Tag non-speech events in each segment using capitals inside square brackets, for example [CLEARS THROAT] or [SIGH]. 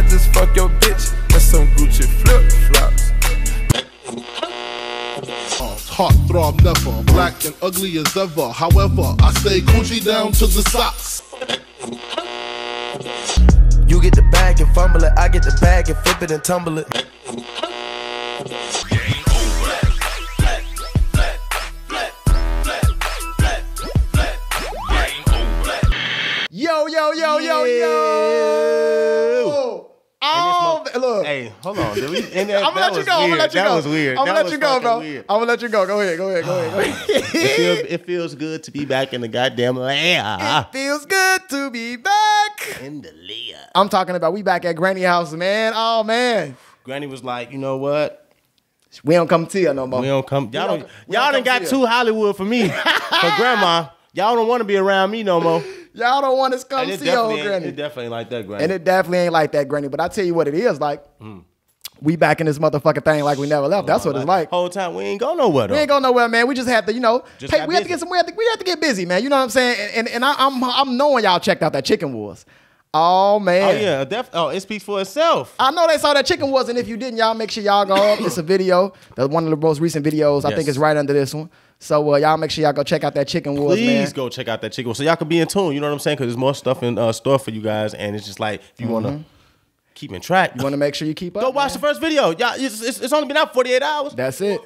I just fuck your bitch. That's some Gucci flip flops. Heart throb never, black and ugly as ever. However, I stay Gucci down to the socks. You get the bag and fumble it, I get the bag and flip it and tumble it. Yo, yo, yo, yo, yo. Hey, hold on. Did we, and that, [LAUGHS] I'm gonna let you go. I'm gonna let you that go. was weird. I'm gonna let you go, bro. I'm gonna let you go. Go ahead. Go ahead. Go ahead. Go ahead. [LAUGHS] it, feel, it feels good to be back in the goddamn lair. It feels good to be back. In the lair. I'm talking about we back at Granny House, man. Oh man, Granny was like, you know what? we don't come to you no more. We don't come. Y'all don't- don't. Y'all don't done got too Hollywood for me, for grandma. [LAUGHS] Y'all don't want to be around me no more. Y'all don't want us to come And see your definitely, old Granny. it definitely ain't like that, Granny. And it definitely ain't like that, Granny. But I tell you what it is like. Hmm. We back in this motherfucking thing like we never left. That's what it's like. Whole time we ain't go nowhere though. We ain't going nowhere, man. We just have to, you know, Just pay, we have to get some. We have to, we have to get busy, man. You know what I'm saying? And and, and I, I'm I'm knowing y'all checked out that Chicken Wars. Oh man. oh yeah, def- oh it speaks for itself. I know they saw that Chicken Wars, and if you didn't, y'all make sure y'all go up. [COUGHS] It's a video. That's one of the most recent videos. I think Yes. it's right under this one. So uh, y'all make sure y'all go check out that Chicken Wars, Please man. go check out that chicken so y'all can be in tune. You know what I'm saying? Because there's more stuff in uh, store for you guys, and it's just like if you want to keep in track, Mm-hmm. You want to make sure you keep up. go watch man. the first video. Y'all, it's, it's, it's only been out 48 hours. That's it.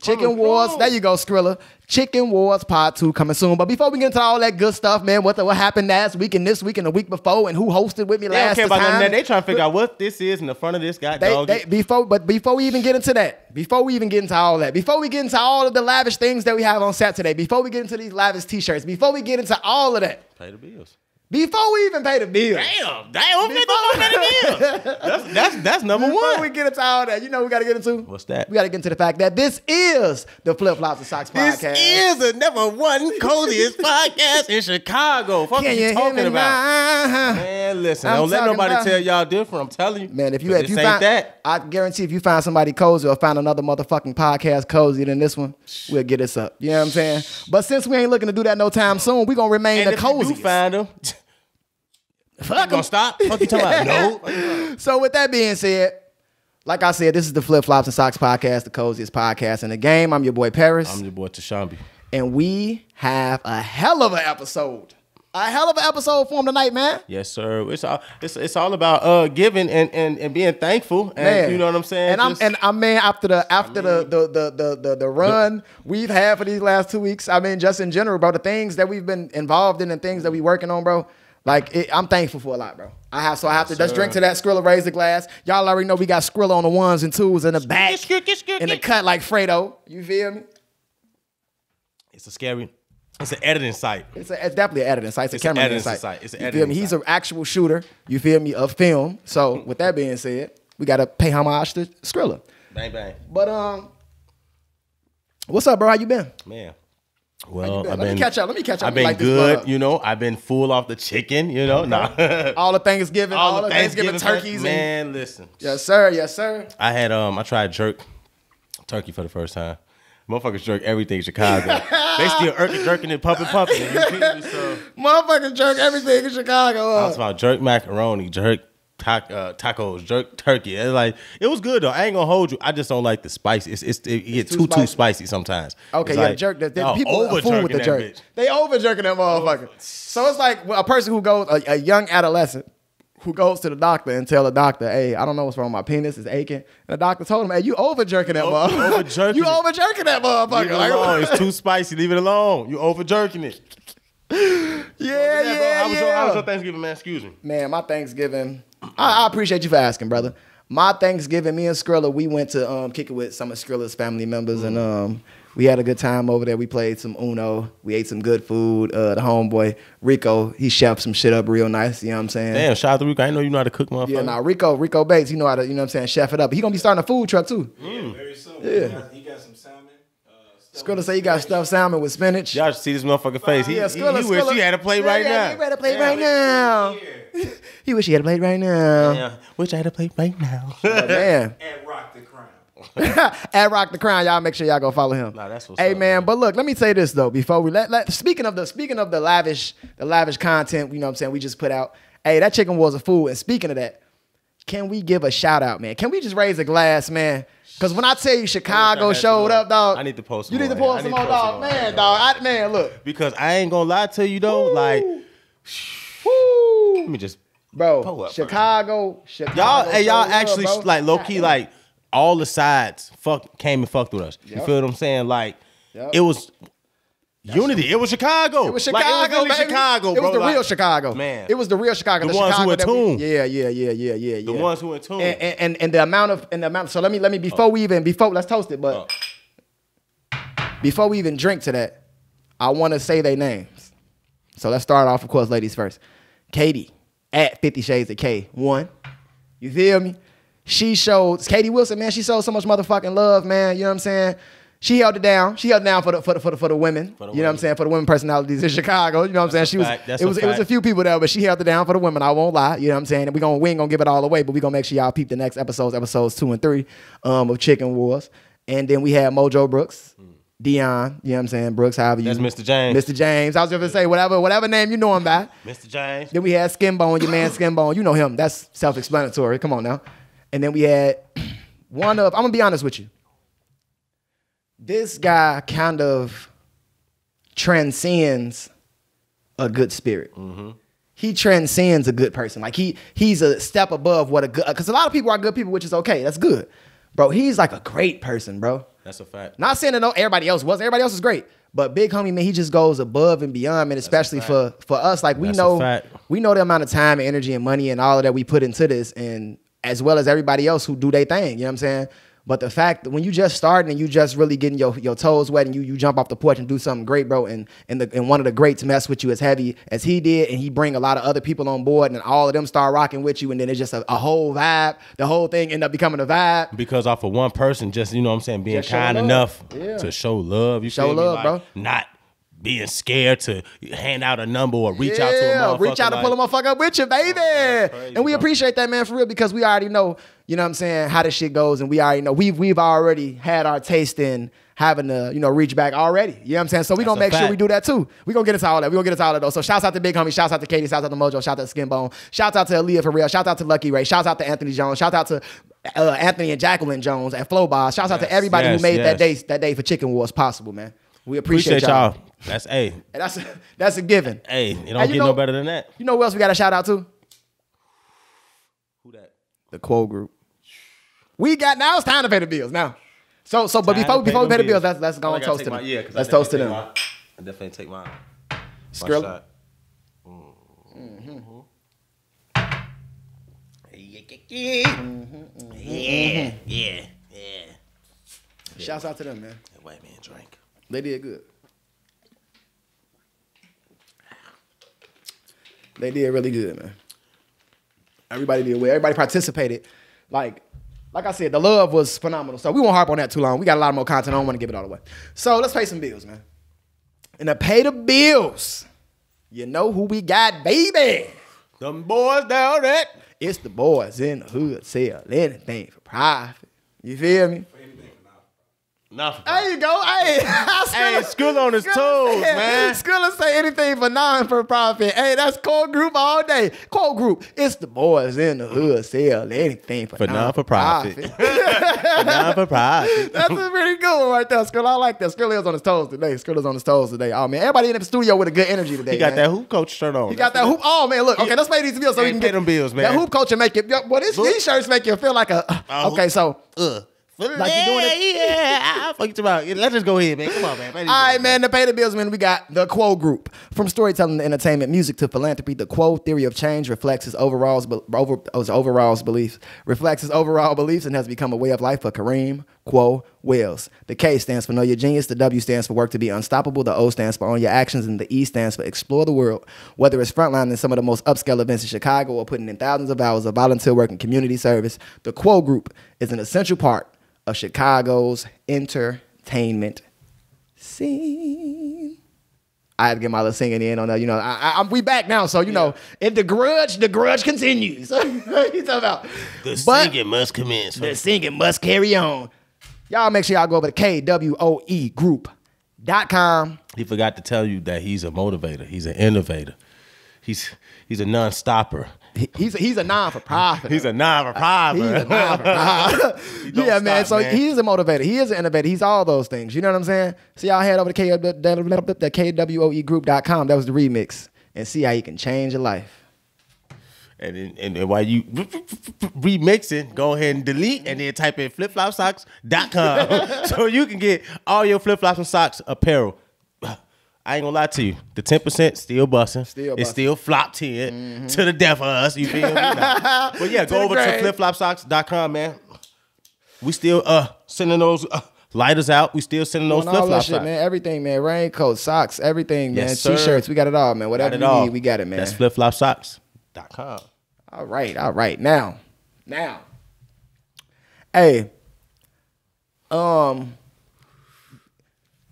Chicken oh, Wars. soon. There you go, Skrilla. Chicken Wars Part Two coming soon. But before we get into all that good stuff, man, what the, what happened last week and this week and the week before, and who hosted with me They don't last care about time? that. They trying to figure out what this is in the front of this guy They, they, before, but before we even get into that, before we even get into all that, before we get into all of the lavish things that we have on set today, before we get into these lavish T-shirts, before we get into all of that, Pay the bills. Before we even pay the bills, Damn, damn, who pay the [LAUGHS] bills? That's that's that's number before one. we get into all that, you know, what we got to get into. What's that? We got to get into the fact that this is the Flip Flops and Socks podcast. This is the number one coziest [LAUGHS] podcast in Chicago. Fuck Can you talking about? now? Man, listen, I'm don't let nobody about- tell y'all different. I'm telling you. Man, if you if you find that, I guarantee if you find somebody cozy or find another motherfucking podcast cozy than this one, we'll get this up. You know what I'm saying? But since we ain't looking to do that no time soon, we gonna remain and the cozy. find them, Fuck you gonna stop? Fuck you talking about? [LAUGHS] No. So with that being said, like I said, this is the Flip Flops and Socks podcast, the coziest podcast in the game. I'm your boy Paris, I'm your boy Tashamby. and we have a hell of an episode. A hell of an episode for him tonight, man. Yes, sir. It's all it's, it's all about uh giving and, and, and being thankful. And Man. you know what I'm saying? And I'm and I mean after the after the, the, the the the the run we've had for these last two weeks. I mean just in general, bro. The things that we've been involved in and things that we're working on, bro. Like it, I'm thankful for a lot, bro. I have so I have to let's drink to that Skrilla raise the glass. Y'all already know we got Skrilla on the ones and twos in the back in the cut like Fredo. You feel me? it's a scary. It's an editing site. It's, a, it's definitely an editing site. It's, It's a camera editing site. site. It's an you editing feel me? He's site. an actual shooter. You feel me? Of film. So with that being said, we gotta pay homage to Skrilla. Bang bang, But um, what's up, bro? How you been? man. Well, been? I've Let been, me catch up. Let me catch up. I've been bud good. You know, I've been full off the chicken. You know, nah. [LAUGHS] all the Thanksgiving, all, All the Thanksgiving, Thanksgiving turkeys. and- Man, listen. yes, sir. Yes, sir. I had um I tried jerk turkey for the first time. Motherfuckers jerk everything in Chicago. [LAUGHS] they still irking, jerking and pumping, pumping. You feel me? So [LAUGHS] Motherfucking jerk everything in Chicago. I up. was about jerk macaroni, jerk ta- uh, tacos, jerk turkey. It's like it was good though. I ain't gonna hold you. I just don't like the spice. It's, it's it gets too too spicy? spicy sometimes. Okay, It's yeah, like, jerk. The, the y'all people are fool with the jerk. that bitch. They over jerking that motherfucker. So it's like a person who goes, a, a young adolescent who goes to the doctor and tell the doctor, "Hey, I don't know what's wrong with my penis. It's aching." And the doctor told him, "Hey, you over jerking that O- motherfucker. over-jerking [LAUGHS] you it. over jerking that motherfucker." Leave it Like, alone. It's [LAUGHS] too spicy. Leave it alone. You over jerking it. [LAUGHS] yeah, yeah, Yeah, bro. How was, your, how was your Thanksgiving, man? Excuse me. Man, my Thanksgiving, I, I appreciate you for asking, brother. My Thanksgiving, me and Skrilla, we went to um, kick it with some of Skrilla's family members, and um, we had a good time over there. We played some Uno. We ate some good food. Uh, the homeboy Rico, he chefed some shit up real nice. You know what I'm saying? Damn, shout out to Rico. I know you know how to cook, motherfucker. Yeah, nah, Rico, Rico Bates, he know how to, you know what I'm saying, chef it up. He gonna be starting a food truck too. Very soon. Yeah. He got, he got some salmon. Uh, stuff Skrilla say he got stuffed salmon with spinach. Y'all should see this motherfucker face. He, yeah, he, Skrilla, he wish Skrilla- he had a plate Yeah, right yeah, now. He ready to play right now. He wish he had a plate right now. Yeah, wish I had a plate right now. But [LAUGHS] oh, man. [LAUGHS] and rock the crown. [LAUGHS] at Rock the Crown. Y'all make sure y'all go follow him. Nah, that's what's hey up, man, man. but look, let me say this though before we let, let speaking of the speaking of the lavish the lavish content, you know what I'm saying, we just put out. Hey, that chicken was a fool. And speaking of that, can we give a shout out, man? Can we just raise a glass, man? Because when I tell you Chicago showed up, dog. I need to post some You need to post some more, dog. Man, dog. I, man, look. Because I ain't gonna lie to you though, like Woo. let me just Bro, Pull up, Chicago, Chicago. y'all hey y'all showed up, actually like low key like all the sides fuck came and fucked with us. You feel what I'm saying? Like Yep. it was unity. It was Chicago. It was Like, Chicago, it was really. Chicago, It was the Like, real Chicago, man. It was the real Chicago. The The, ones who Chicago in that we- tune. Yeah, yeah, yeah, yeah, yeah, yeah. The ones who in tune. and, and, and and the amount of and the amount. So let me let me oh. before we even before let's toast it. But oh. before we even drink to that, I want to say their names. So let's start off, of course, ladies first. Katie at Fifty Shades of K one. You feel me? She showed Katie Wilson, man. She showed so much motherfucking love, man. You know what I'm saying? She held it down. She held it down for the for the for the, for the women. For the you know what I'm saying? For the women personalities in Chicago. You know what I'm saying? She a was. That's it was it was a few people there, but she held it down for the women. I won't lie. You know what I'm saying? And we gonna we ain't gonna give it all away, but we gonna make sure y'all peep the next episodes, episodes two and three, um, of Chicken Wars. And then we had Mojo Brooks. Dion, you know what I'm saying? Brooks, however you That's Mr. James. Mr. James. I was just gonna say whatever, whatever name you know him by. Mr. James. Then we had Skinbone, your man [COUGHS] Skinbone. You know him. That's self-explanatory. Come on now. And then we had [CLEARS THROAT] one of. I'm gonna be honest with you. This guy kind of transcends a good spirit. He transcends a good person. Like he he's a step above what a good. Because a lot of people are good people, which is okay. That's good, bro. He's like a great person, bro. That's a fact. Not saying that no, everybody else was. Everybody else is great. But big homie, man, he just goes above and beyond, man. Especially for for us, like we That's know, we know the amount of time, and energy, and money, and all of that we put into this, and as well as everybody else who do their thing. You know what I'm saying? But the fact that when you just starting and you just really getting your, your toes wet and you you jump off the porch and do something great, bro, and and the and one of the greats mess with you as heavy as he did, and he bring a lot of other people on board, and all of them start rocking with you, and then it's just a, a whole vibe. The whole thing end up becoming a vibe. Because off of one person, just you know what I'm saying, being Just kind enough Yeah. to show love. You Show love, Like, bro. Not being scared to hand out a number or reach out to a motherfucker. reach out and pull a motherfucker up with you, baby. crazy, and we appreciate that, man, for real, because we already know, you know what I'm saying, how this shit goes. And we already know we've we've already had our taste in having to, you know, reach back already. You know what I'm saying? So we That's gonna make sure we do that too. We gonna get into all that. We gonna get into all that though. So shouts out to Big Homie, shouts out to Katie, shouts out to Mojo, shouts out to Skinbone, shouts out to Aaliyah for real, shouts out to Lucky Ray, shouts out to Anthony Jones, shouts out to uh, Anthony and Jacqueline Jones at Flow Bar. Shouts out to everybody yes, who made that day that day for Chicken Wars possible, man. We appreciate, Appreciate y'all. y'all. That's a. And that's a, that's a given. hey, it don't Hey, get know- no better than that. You know who else we got a shout out to? Who that? The KWOE Group. We got now. It's time to pay the bills now. So so, but Time before to before we pay the bills, bills. let's let's go and toast to them. yeah, 'cause I let's toast to them. take mine. I definitely take mine. My Skrilla. shot. Mm-hmm, mm-hmm. Mm-hmm. Yeah, yeah, yeah. Shouts out to them, man. That white man drink. They did good. They did really good, man. Everybody did well. Everybody participated. Like, like I said, the love was phenomenal. So we won't harp on that too long. We got a lot more content. I don't want to give it all away. So let's pay some bills, man. And to pay the bills, you know who we got, baby. Them boys down at It's the boys in the hood sell anything for profit. You feel me? Nah, There you go. Hey, [LAUGHS] Hey, Skrilla on his toes, man. Skrilla say anything for non for profit. Hey, that's core group all day. Core group. It's the boys in the hood sell anything for, For non-for-profit. [LAUGHS] non-for-profit. Nah, for pride. That's a pretty good one right there, Skrilla. I like that. Skrilla is on his toes today. Skrilla's on his toes today. Oh man, everybody in the studio with a good energy today. He got man. that hoop coach shirt on. He got that hoop. Oh man, look. Okay, let's pay these bills so we can get them bills, man. That hoop culture make it. Well, this, these shirts make you feel like a. Oh. okay, so Uh. Like you doing it- Yeah, I fuck you about. Let's just go ahead, man. Come on, man. All right, man. To pay the bills, man, we got the KWOE Group. From storytelling to entertainment, music to philanthropy, the KWOE theory of change reflects his overall over his overall beliefs, reflects his overall beliefs, and has become a way of life for Kareem Quo Wells. The K stands for Know Your Genius. The W stands for Work to Be Unstoppable. The O stands for Own Your Actions, and the E stands for Explore the World. Whether it's frontlining some of the most upscale events in Chicago or putting in thousands of hours of volunteer work and community service, the KWOE Group is an essential part of Chicago's entertainment scene. I had to get my little singing in on that. You know, I, I, I'm we back now, so you know, if the grudge, the grudge continues. [LAUGHS] He's talking about The but singing must commence. the singing must carry on. Y'all make sure y'all go over to KWOE group.com. He forgot to tell you that he's a motivator. He's an innovator. He's he's a non-stopper. He- he's a, he's a non for profit. He's a non for profit. He's a non for profit. [LAUGHS] [LAUGHS] yeah, man. stop, So man. he's a motivator. He is an innovator. He's all those things. You know what I'm saying? So y'all head over to K- KWOEgroup.com. That was the remix. And see how you can change your life. And, and, and while you remixing, go ahead and delete and then type in flipflopsocks.com [LAUGHS] so you can get all your flip flops and socks apparel. I ain't gonna lie to you. The 10% still busting. Still It's busting. still flop 10 to the death of us. You feel me? [LAUGHS] Nah. but yeah, go over to grave. flipflopsocks.com, man. We still uh sending those uh, lighters out. We still sending those flip that flop shit, socks. man. Everything, man. Raincoats, socks, everything, man. Yes. T-shirts. We got it all, man. Whatever you all. need, we got it, man. That's flipflopsocks.com. All right, all right. Now, now, hey, um,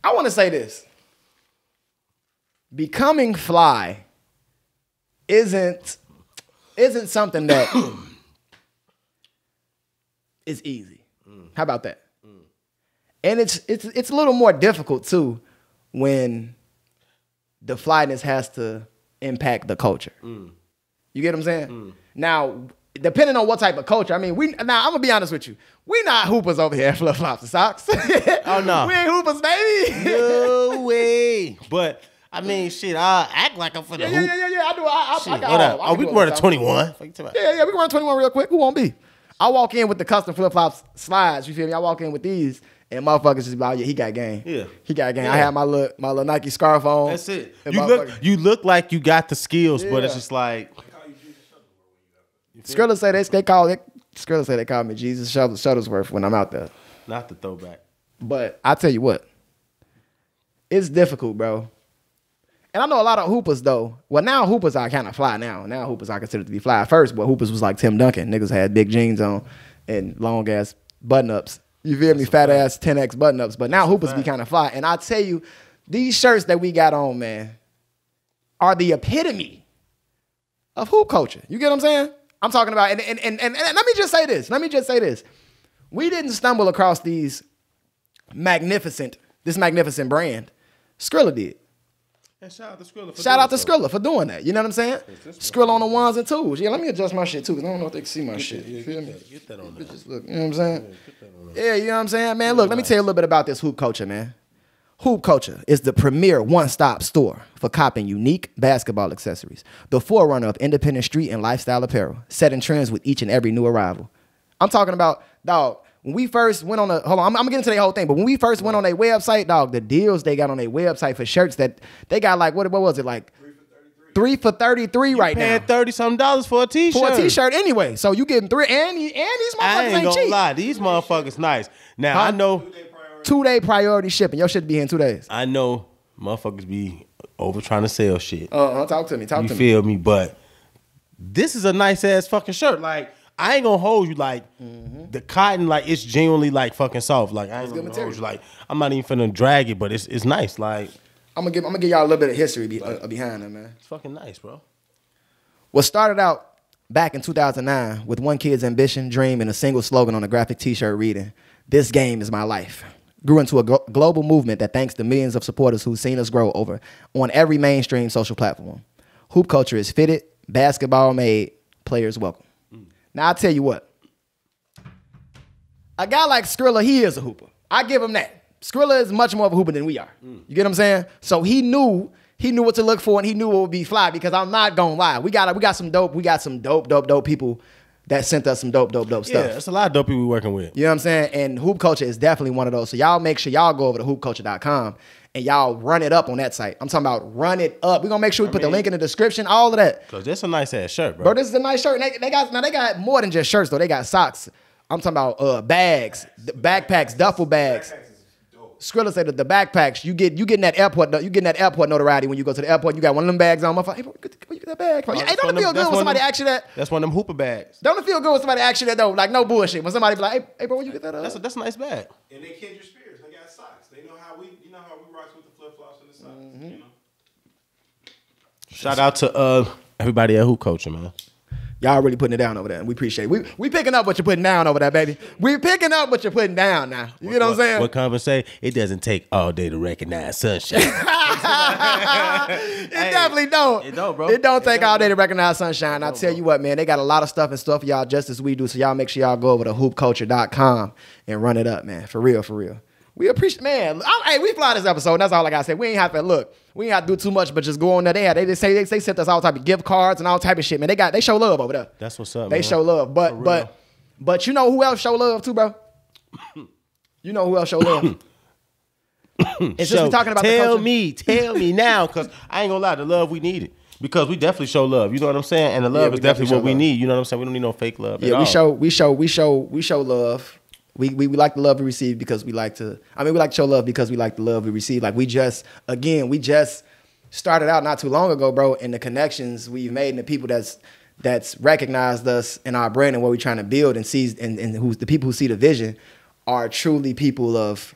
I want to say this: becoming fly isn't isn't something that [CLEARS THROAT] is easy. How about that? And it's it's it's a little more difficult too when the flyness has to impact the culture. You get what I'm saying? Now, depending on what type of culture, I mean, we now I'm gonna be honest with you. We not hoopers over here, flip flops and socks. [LAUGHS] Oh, no. we ain't hoopers, baby. No [LAUGHS] way. But I mean, shit, I act like I'm for the yeah, hoop. yeah, yeah, yeah. I do. I, I, Shit, I got what all- up? I Oh, we do can run a 21. Fuck you talking about? Yeah, yeah, we can run 21 real quick. Who won't be? I walk in with the custom flip flops slides. You feel me? I walk in with these, and motherfuckers just be like, oh, yeah, he got game. Yeah. he got game. I Yeah. had my little my little Nike scarf on. That's it. You look, you look like you got the skills, but it's just like Skrilla say they they call it. Skrilla say they call me Jesus Shuttle- Shuttlesworth when I'm out there. not the throwback. But I tell you what, it's difficult, bro. And I know a lot of hoopers though. Well, now hoopers are kind of fly now. Now hoopers are considered to be fly. First, but hoopers was like Tim Duncan. Niggas had big jeans on and long ass button ups. You feel me? Fat ass 10x button ups. But now hoopers be kind of fly. And I tell you, these shirts that we got on, man, are the epitome of hoop culture. You get what I'm saying? I'm talking about, and and, and, and, and let me just say this. Let me just say this. We didn't stumble across these magnificent, this magnificent brand. Skrilla did. And shout out to Skrilla. For Shout out to Skrilla for doing that. You know what I'm saying? Skrilla on the ones and twos. Yeah, let me adjust my shit too, because I don't know if they can see my shit. You feel me? Get that on there. Just look, you know what I'm saying? Yeah, you know what I'm saying? Man, look, let me tell you a little bit about this hoop culture, man. Hoop Culture is the premier one-stop store for copping unique basketball accessories, the forerunner of independent street and lifestyle apparel, setting trends with each and every new arrival. I'm talking about, dog, when we first went on a, hold on, I'm, I'm gonna get into the whole thing, but when we first went on their website, dog, the deals they got on their website for shirts that they got like, what, what was it, like three for 33 right now. Thirty something dollars for a t-shirt. For a t-shirt anyway. So you getting three, and, he- and these I motherfuckers ain't ain't, gonna cheap. lie, these motherfuckers nice. Now I know, Two day priority shipping. Your shit be here in two days. I know, motherfuckers be over trying to sell shit. Uh, uh talk to me. Talk You to me. feel me? But this is a nice ass fucking shirt. Like I ain't gonna hold you. Like the cotton, like it's genuinely like fucking soft. Like I ain't gonna material. hold you. Like I'm not even finna drag it, but it's it's nice. Like I'm gonna give. I'm gonna give y'all a little bit of history be, uh, behind it, man. it's fucking nice, bro. What started out back in 2009 with one kid's ambition, dream, and a single slogan on a graphic T-shirt reading, "This game is my life." Grew into a glo- global movement that thanks to millions of supporters who've seen us grow over on every mainstream social platform. Hoop culture is fitted, basketball made, players welcome. Now I'll tell you what, a guy like Skrilla, he is a hooper. I give him that. Skrilla is much more of a hooper than we are. You get what I'm saying? So he knew he knew what to look for and he knew what would be fly because I'm not gonna lie. We got we got some dope, we got some dope, dope, dope people that sent us some dope, dope, dope stuff. Yeah, it's a lot of dope people we working with. You know what I'm saying? And hoop culture is definitely one of those. So y'all make sure y'all go over to hoopculture.com and y'all run it up on that site. I'm talking about run it up. We're gonna make sure we put the link in the description, all of that. Cause that's a nice ass shirt, bro. Bro, this is a nice shirt. And They, they got now they got more than just shirts though. They got socks. I'm talking about uh bags, backpacks, duffel bags. Skrilla said that the backpacks you get you getting that airport you getting that airport notoriety when you go to the airport. You got one of them bags on. Motherfucker, hey, bro, where you get that bag from? Oh, hey, don't it feel them- good that's when somebody them- asks you that? That's one of them hooper bags. Don't it feel good when somebody asks you that though? Like no bullshit. When somebody be like, hey, hey bro, where you get that? Uh? That's a that's a nice bag. And they Kendrick Spears. They got socks. They know how we, you know how we rock with the flip flops and the socks. Mm-hmm. You know. Shout out to uh everybody at Hoop Culture, man. Y'all really putting it down over there, we appreciate it. We we picking up what you're putting down over there, baby. We picking up what you're putting down now. You know what I'm saying? What Converse say? It doesn't take all day to recognize sunshine. [LAUGHS] it definitely don't. it don't, bro. It don't It take don't, all day to recognize sunshine. I tell you what, man, they got a lot of stuff and stuff for y'all just as we do. So y'all make sure y'all go over to hoopculture.com and run it up, man. For real, for real. We appreciate, man. I, hey, we fly this episode. And that's all I gotta say. We ain't have to look. We ain't do too much, but just go on there. They, had- they just say they, they sent us all type of gift cards and all type of shit, man. They got they show love over there. That's what's up. They man. show love, but but but you know who else show love too, bro? [COUGHS] You know who else show love? [COUGHS] it's just Show- we talking about the tell me, tell me now, because I ain't gonna lie, the love we needed. Because we definitely show love. You know what I'm saying? And the love we is definitely definitely what we love. need. You know what I'm saying? We don't need no fake love. Yeah, we all. show we show we show we show love. We, we we like the love we receive because we like to. I mean, we like to show love because we like the love we receive. Like we just again, we just started out not too long ago, bro. And the connections we've made and the people that's that's recognized us in our brand and what we're trying to build and sees and and who's the people who see the vision are truly people of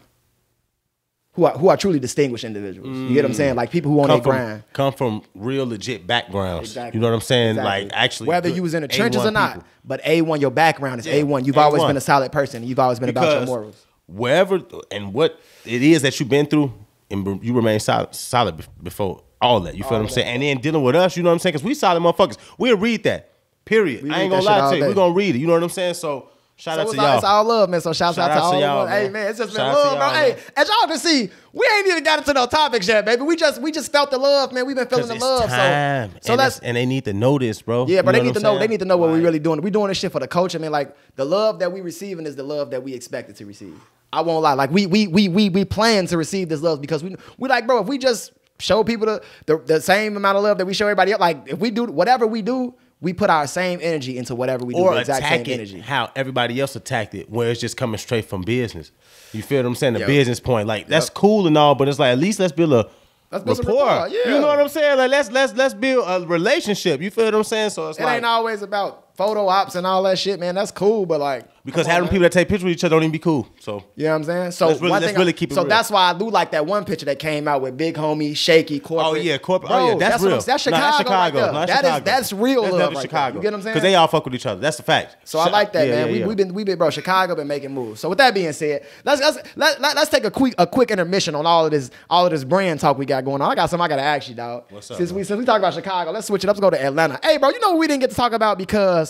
who are who are truly distinguished individuals. You get what I'm saying? Like people who on their come from, grind. come from real legit backgrounds. Exactly. You know what I'm saying? Exactly. Like actually, whether good you was in the A1 trenches or not, people. but A one, your background is A one. You've always A1. been a solid person. You've always been about your Because morals. Wherever and what it is that you've been through, and you remain solid, solid bef- before all that. You feel what I'm saying? And then dealing with us, you know what I'm saying? Because we solid motherfuckers. We'll read that. Period. We I read ain't that gonna shit lie to you. day. We're gonna read it. You know what I'm saying? So shout So out to all, y'all. it's all love, man. So shouts Shout out to out all to of y'all, us. Hey man. it's just Shout been love, bro. Hey, as y'all can see, we ain't even got into no topics yet, baby. We just we just felt the love, man. We've been feeling the love. time. So so and that's, and they need to know this, bro. yeah, You but they need to know. They need to know what we Like, really doing. We doing this shit for the culture, man. Like the love that we receiving is the love that we expected to receive. I won't lie. Like we we we we we plan to receive this love because we we like, bro. If we just show people the, the the same amount of love that we show everybody else, like if we do whatever we do, we put our same energy into whatever we do. or attack same it energy. how everybody else attacked it, where it's just coming straight from business. You feel what I'm saying? The Yep. business point, like that's Yep. cool and all, but it's like at least let's build a Let's build rapport. rapport, yeah. You know what I'm saying? Like let's let's let's build a relationship. You feel what I'm saying? So it's It like ain't always about photo ops and all that shit, man. That's cool, but like because come on, having people that take pictures with each other don't even be cool. So You know what I'm saying? So Let's really- let's really keep it so real. that's why I do like that one picture that came out with Big Homie, Shaky, corporate. Oh yeah, corporate. Oh, bro, oh yeah, that's, what real. I'm- That's Chicago. right. Nah, that's That is- Chicago. that's real That's love. right Chicago. You get what I'm saying? Because they all fuck with each other. That's the fact. So I like that, Yeah, man. yeah, we yeah. we been we been bro. Chicago been making moves. So with that being said, let's let's let, let, us take a quick a quick intermission on all of this all of this brand talk we got going on. I got something I gotta ask you, dog. What's up, Since bro? we since we talk about Chicago, let's switch it up. Let's go to Atlanta. Hey, bro, you know what we didn't get to talk about because.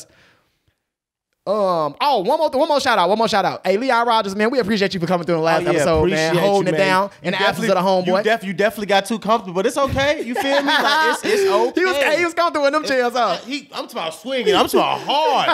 Um. Oh, one more, one more shout out. One more shout out. Hey, Leon Rogers, man, we appreciate you for coming through in the last Oh, yeah, episode, man, holding you, it man. down You in the absence of the homeboy. You, def, you definitely got too comfortable, but it's okay. You feel me? Like it's, it's [LAUGHS] okay. He was he was comfortable in them chairs, huh? He, I'm talking about swinging. I'm talking about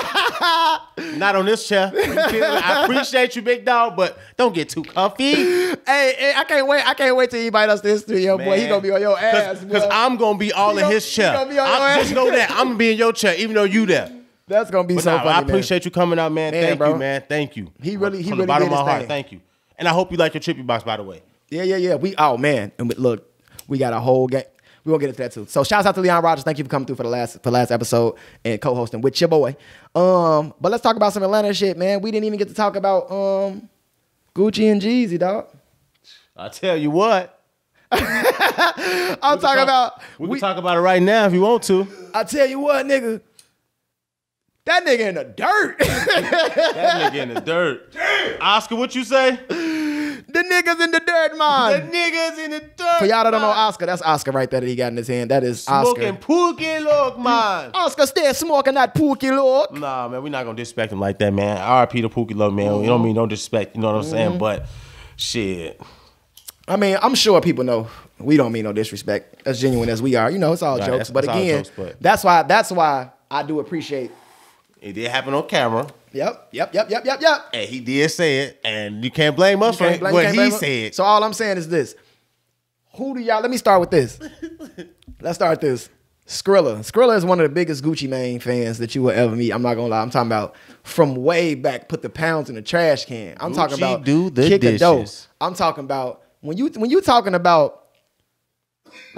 hard. [LAUGHS] Not on this chair. You feel me? I appreciate you, big dog, but don't get too comfy. [LAUGHS] Hey, hey, I can't wait. I can't wait till invite us to his studio, boy. He gonna be on your ass, Because. I'm gonna be all He in gonna- his chair. gonna be on your I'm, ass. just know that I'm gonna be in your chair, even though you there. That's gonna be But so nah, funny. I man. appreciate you coming out, man. Man, Thank bro. you, man. Thank you. He really- he From really the bottom of my heart. thing. Thank you. And I hope you like your trippy box, by the way. Yeah, yeah, yeah. We oh man, and we- look, we got a whole game. We gonna get into that too. So shouts out to Leon Rogers. Thank you for coming through for the last for the last episode and co-hosting with your boy. Um, but let's talk about some Atlanta shit, man. We didn't even get to talk about um Gucci and Jeezy, dog. I tell you what. [LAUGHS] I'm talking talk- about. We, We, can talk about it right now if you want to. I tell you what, nigga. That nigga in the dirt. [LAUGHS] That nigga in the dirt. Oscar, what you say? the niggas in the dirt, man. The niggas in the dirt. For y'all that don't know. Oscar, that's Oscar right there that he got in his hand. That is Oscar. Smoking Pookie look, man. Oscar stay smoking that pookie look. Nah, man, we're not gonna disrespect him like that, man. RP to Pookie look, man. You know what I mean? Don't disrespect, you know what I'm saying? Mm-hmm. But shit. I mean, I'm sure people know we don't mean no disrespect. As genuine as we are, you know, it's all Right, jokes. that's- but that's again, jokes, but- that's why that's why I do appreciate. It did happen on camera. Yep, yep, yep, yep, yep, yep. And he did say it. And you can't blame us for blame- what he said. So all I'm saying is this: Who do y'all? Let me start with this. [LAUGHS] Let's start this. Skrilla. Skrilla is one of the biggest Gucci Mane fans that you will ever meet. I'm not gonna lie. I'm talking about from way back. Put the pounds in the trash can. I'm talking about do the kick a door. dishes. I'm talking about when you when you talking about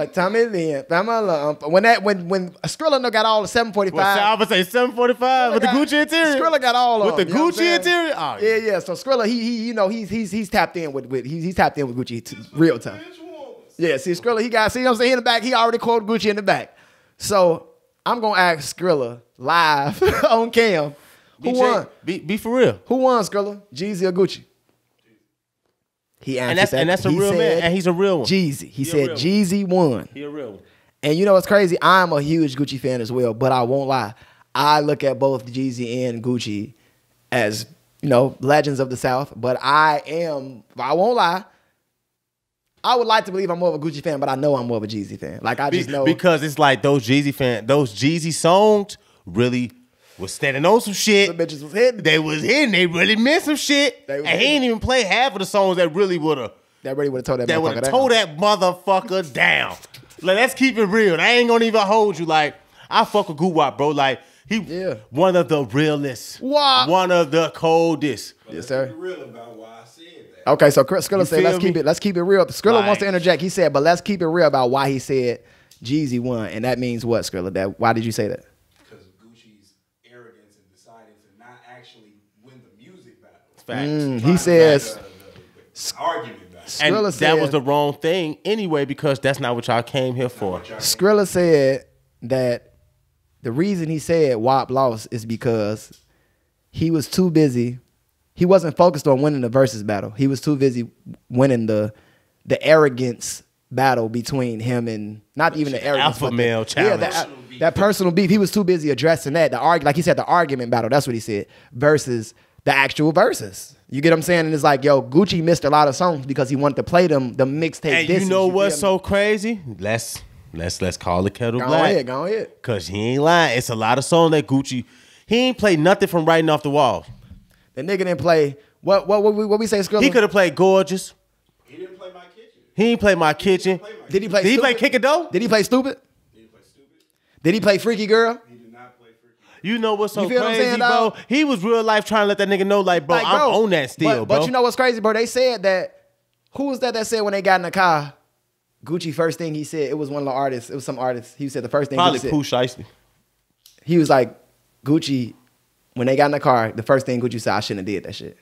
like Tommy Lynn, Pamela, um, when that when when Skrilla got all the 745. Well, I would say 745 with the got- Gucci interior. Skrilla got all with of the them, you know Gucci interior. Oh, Yeah, yeah. So Skrilla, he he you know he's he's he's tapped in with with he's, he's tapped in with Gucci t- real time. Yeah, see Skrilla, he got see what I'm saying in the back. He already quoted Gucci in the back. So I'm gonna ask Skrilla live [LAUGHS] on cam. Who Be, won? Be, be for real. Who won, Skrilla? Jeezy or Gucci? He answered And that's that. and that's a He real man, said and he's a real one. Jeezy. He He said. Jeezy won. He a real one. And you know what's crazy? I'm a huge Gucci fan as well, but I won't lie. I look at both Jeezy and Gucci as, you know, legends of the South, but I am, I won't lie. I would like to believe I'm more of a Gucci fan, but I know I'm more of a Jeezy fan. Like I just know because it's like those Jeezy fan, those Jeezy songs really was standing on some shit. the bitches was hitting. They was hitting. They really meant some shit. They And was he hitting. ain't even play half of the songs that really would have that really would have told that, that would motherfucker have tore down. that motherfucker down. Like, let's keep it real. I ain't gonna even hold you. Like, I fuck with Guwop, bro. Like, he Yeah. one of the realest. Why? One of the coldest. Yes, sir. Real about why I said that. Okay, so Chris- Skrilla said, "Let's feel keep me? it. Let's keep it real." Skrilla Like- wants to interject. He said, "But let's keep it real about why he said Jeezy won, and that means what, Skrilla? That why did you say that? Because of Gucci's arrogance in deciding to not actually win the music battle. Facts. Mm, he says argument. And Skrilla that said- was the wrong thing anyway because that's not what y'all came here for. Skrilla said that the reason he said Wop lost is because he was too busy. He wasn't focused on winning the versus battle. He was too busy winning the the arrogance battle between him and not even the arrogance, alpha but the- male Yeah, challenge. that, that personal beef. He was too busy addressing that. The arg, like he said, the argument battle. That's what he said. Versus the actual verses. You get what I'm saying? And it's like, yo, Gucci missed a lot of songs because he wanted to play them the mixtape. And you disses, know what's so crazy? Let's let's let's call the kettle Go black. ahead, go ahead. Cause he ain't lying. It's a lot of songs that Gucci. He ain't played nothing from writing off the wall. The nigga didn't play. What what what we, what we say, Skrilla? He could have played gorgeous. He didn't play my kitchen. He ain't play my kitchen. Play Did he play? Did he play kick a door? Did he play stupid? Didn't play stupid. Did he play freaky girl? He did not play freaky. You know what's so You feel what I'm crazy, saying, bro? dog? He was real life trying to let that nigga know, like, bro, Like, I'm on that still, but, bro. But you know what's crazy, bro? They said that. Who was that that said when they got in the car? Gucci first thing he said it was one of the artists. It was some artist. He said the first thing probably Gucci said, Pooh Shiesty. he was like Gucci when they got in the car. The first thing Gucci said, I shouldn't have did that shit.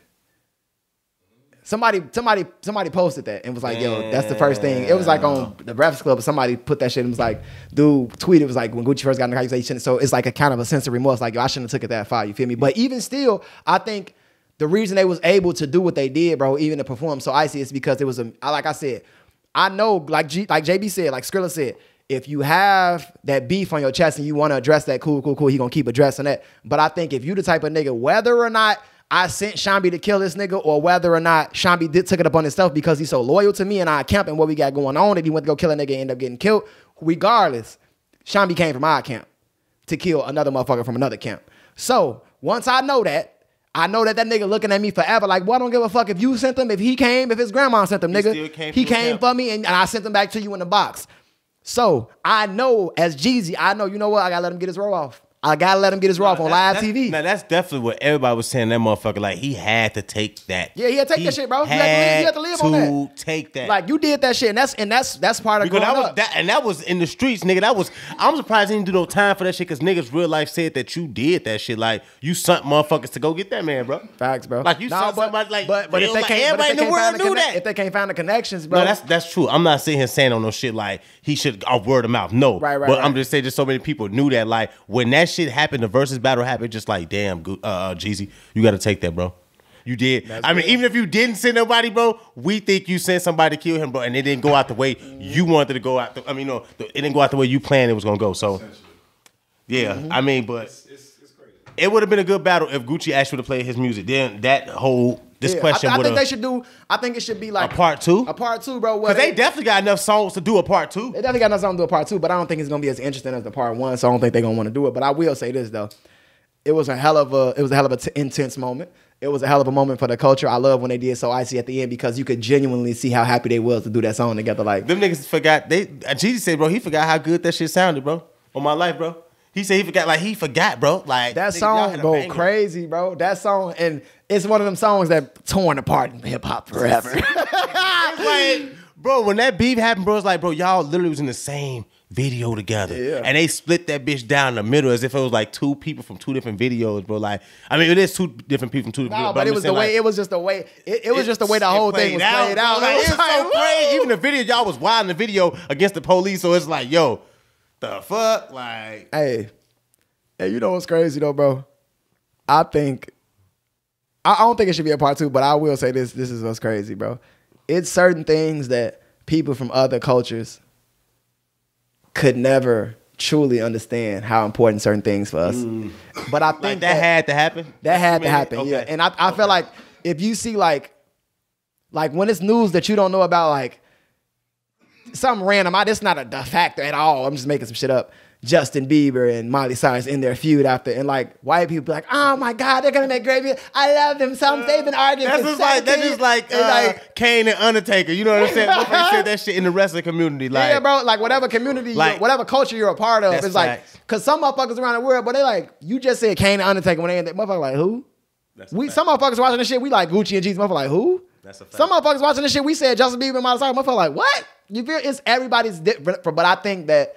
Somebody, somebody, somebody posted that and was like, "Yo, that's the first thing." It was like on the Breakfast Club. Somebody put that shit and was like, "Dude, tweeted it was like when Gucci first got in the car, he shouldn't." So it's like a kind of a sense of remorse, like, "Yo, I shouldn't have took it that far." You feel me? But even still, I think the reason they was able to do what they did, bro, even to perform so icy, is because it was a. Like I said, I know, like G, like JB said, like Skrilla said, if you have that beef on your chest and you want to address that, cool, cool, cool, he gonna keep addressing that. But I think if you the type of nigga, whether or not I sent Shambi to kill this nigga, or whether or not Shambi did took it upon himself because he's so loyal to me and our camp and what we got going on, that he went to go kill a nigga and end up getting killed. Regardless, Shambi came from our camp to kill another motherfucker from another camp. So once I know that, I know that that nigga looking at me forever like, well, I don't give a fuck if you sent him, if he came, if his grandma sent him, nigga. still came he came for me and, and I sent him back to you in the box. So I know as Jeezy, I know, you know what? I gotta let him get his roll off. I gotta let him get his roll off on live TV. Now that's definitely what everybody was saying. That motherfucker, like he had to take that. Yeah, he had to take that shit, bro. You had to live- you had to live on that. to take that. Like you did that shit, and that's and that's that's part of because growing that was up. that, and that was in the streets, nigga. That was. I'm surprised he didn't do no time for that shit, because niggas real life said that you did that shit. Like you sent motherfuckers to go get that man, bro. Facts, bro. Like you Nah, sent but, somebody like. but, but if they life- can't, everybody if in they the can't world find the knew connect- that. if they can't find the connections, bro. No, that's that's true. I'm not sitting here saying on no shit like he should off word of mouth. No, Right, right, But right. I'm just saying, just so many people knew that. Like when that shit happened, the versus battle happened. Just like, damn, uh, uh, Jeezy, you got to take that, bro. You did. I mean, even if you didn't send nobody, bro, we think you sent somebody to kill him, bro, and it didn't go out the way you wanted to go out. The, I mean, no, it didn't go out the way you planned it was gonna go. So, yeah, Mm-hmm. I mean, but It's, it's crazy. it would have been a good battle if Gucci actually would have played his music. Then that whole this Yeah, question I, I would think they should do. I think it should be like A part two? A part two, bro. Because they definitely got enough songs to do a part two. They definitely got enough songs to do a part two, but I don't think it's gonna be as interesting as the part one. So I don't think they're gonna want to do it. But I will say this though, it was a hell of a it was a hell of a t- intense moment. It was a hell of a moment for the culture. I love when they did so icy at the end because you could genuinely see how happy they was to do that song together. Like Them niggas forgot. They uh, Jeezy said, bro, he forgot how good that shit sounded, bro. On my life, bro. He said he forgot, like he forgot, bro. Like that nigga, song had a go banger. crazy, bro. That song and it's one of them songs that torn apart in hip hop forever. [LAUGHS] Like, bro, when that beef happened, bro, it's like, bro, y'all literally was in the same video together. Yeah. And they split that bitch down the middle as if it was like two people from two different videos, bro. Like, I mean, it is two different people from two different no, videos. but I'm it was the way like, it was just the way it, it was just the way the whole thing was played out. Like, it's like, so crazy. Even the video, y'all was wild in the video against the police. So it's like, yo, The fuck, like Hey, hey, you know what's crazy though, bro? I think I, I don't think it should be a part two, but I will say this: this is what's crazy, bro. It's certain things that people from other cultures could never truly understand how important certain things for us. Mm. But I think like that had to happen. that had to happen, okay. yeah. And I, I feel like if you see like, like when it's news that you don't know about, like something random, I this not a, a factor at all. I'm just making some shit up. Justin Bieber and Miley Cyrus in their feud after, and like white people be like, "Oh my God, they're gonna make great music. I love them. Some they've been arguing." That's for just like that's 17 just like, uh, Kane and Undertaker. You know what I'm saying? Motherfuckers [LAUGHS] said that shit in the wrestling community. Like, yeah, bro. Like whatever community, Like- you're, whatever culture you're a part of, it's like because some motherfuckers around the world, but they like you just said Kane and Undertaker when they they motherfucker like who? That's We some motherfuckers watching this shit. We like Gucci and Jeezy. Motherfucker like who? That's a fact. Some motherfuckers watching this shit. We said Justin Bieber and Miley Cyrus. Motherfucker like what? You feel it's everybody's different. But I think that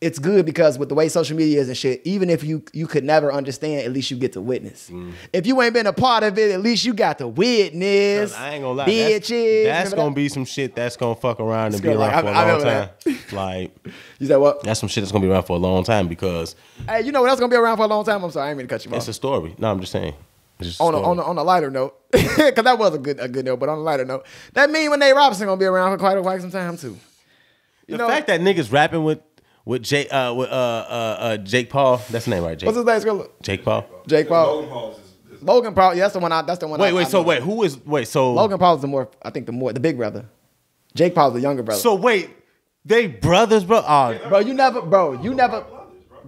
it's good because with the way social media is and shit, even if you you could never understand, at least you get to witness. Mm. If you ain't been a part of it, at least you got to witness. I ain't gonna lie. bitches. That's, that's gonna that? be some shit that's gonna fuck around and It's be around like, for a I- I long time. [LAUGHS] [LAUGHS] Like You said what? that's some shit that's gonna be around for a long time because Hey, you know what else gonna be around for a long time? I'm sorry, I ain't mean to cut you off. it's a story. No, I'm just saying. Just on a, on a, on a lighter note, [LAUGHS] because that was a good a good note, but on a lighter note, that mean when Nate Robinson gonna be around for quite a while some time too. You the know, fact that niggas rapping with with Jake uh with uh uh, uh Jake Paul. That's the name, right? Jake what's his name? Skrilla? Jake Paul. Jake Paul. Logan Paul's is, is Logan Paul. Yeah, that's the one. I, that's the one. Wait, I, wait. I So know. wait, who is wait? So Logan Paul's the more. I think the more the big brother. Jake Paul's the younger brother. So wait, they brothers, bro. Oh, bro, you never, bro, you never.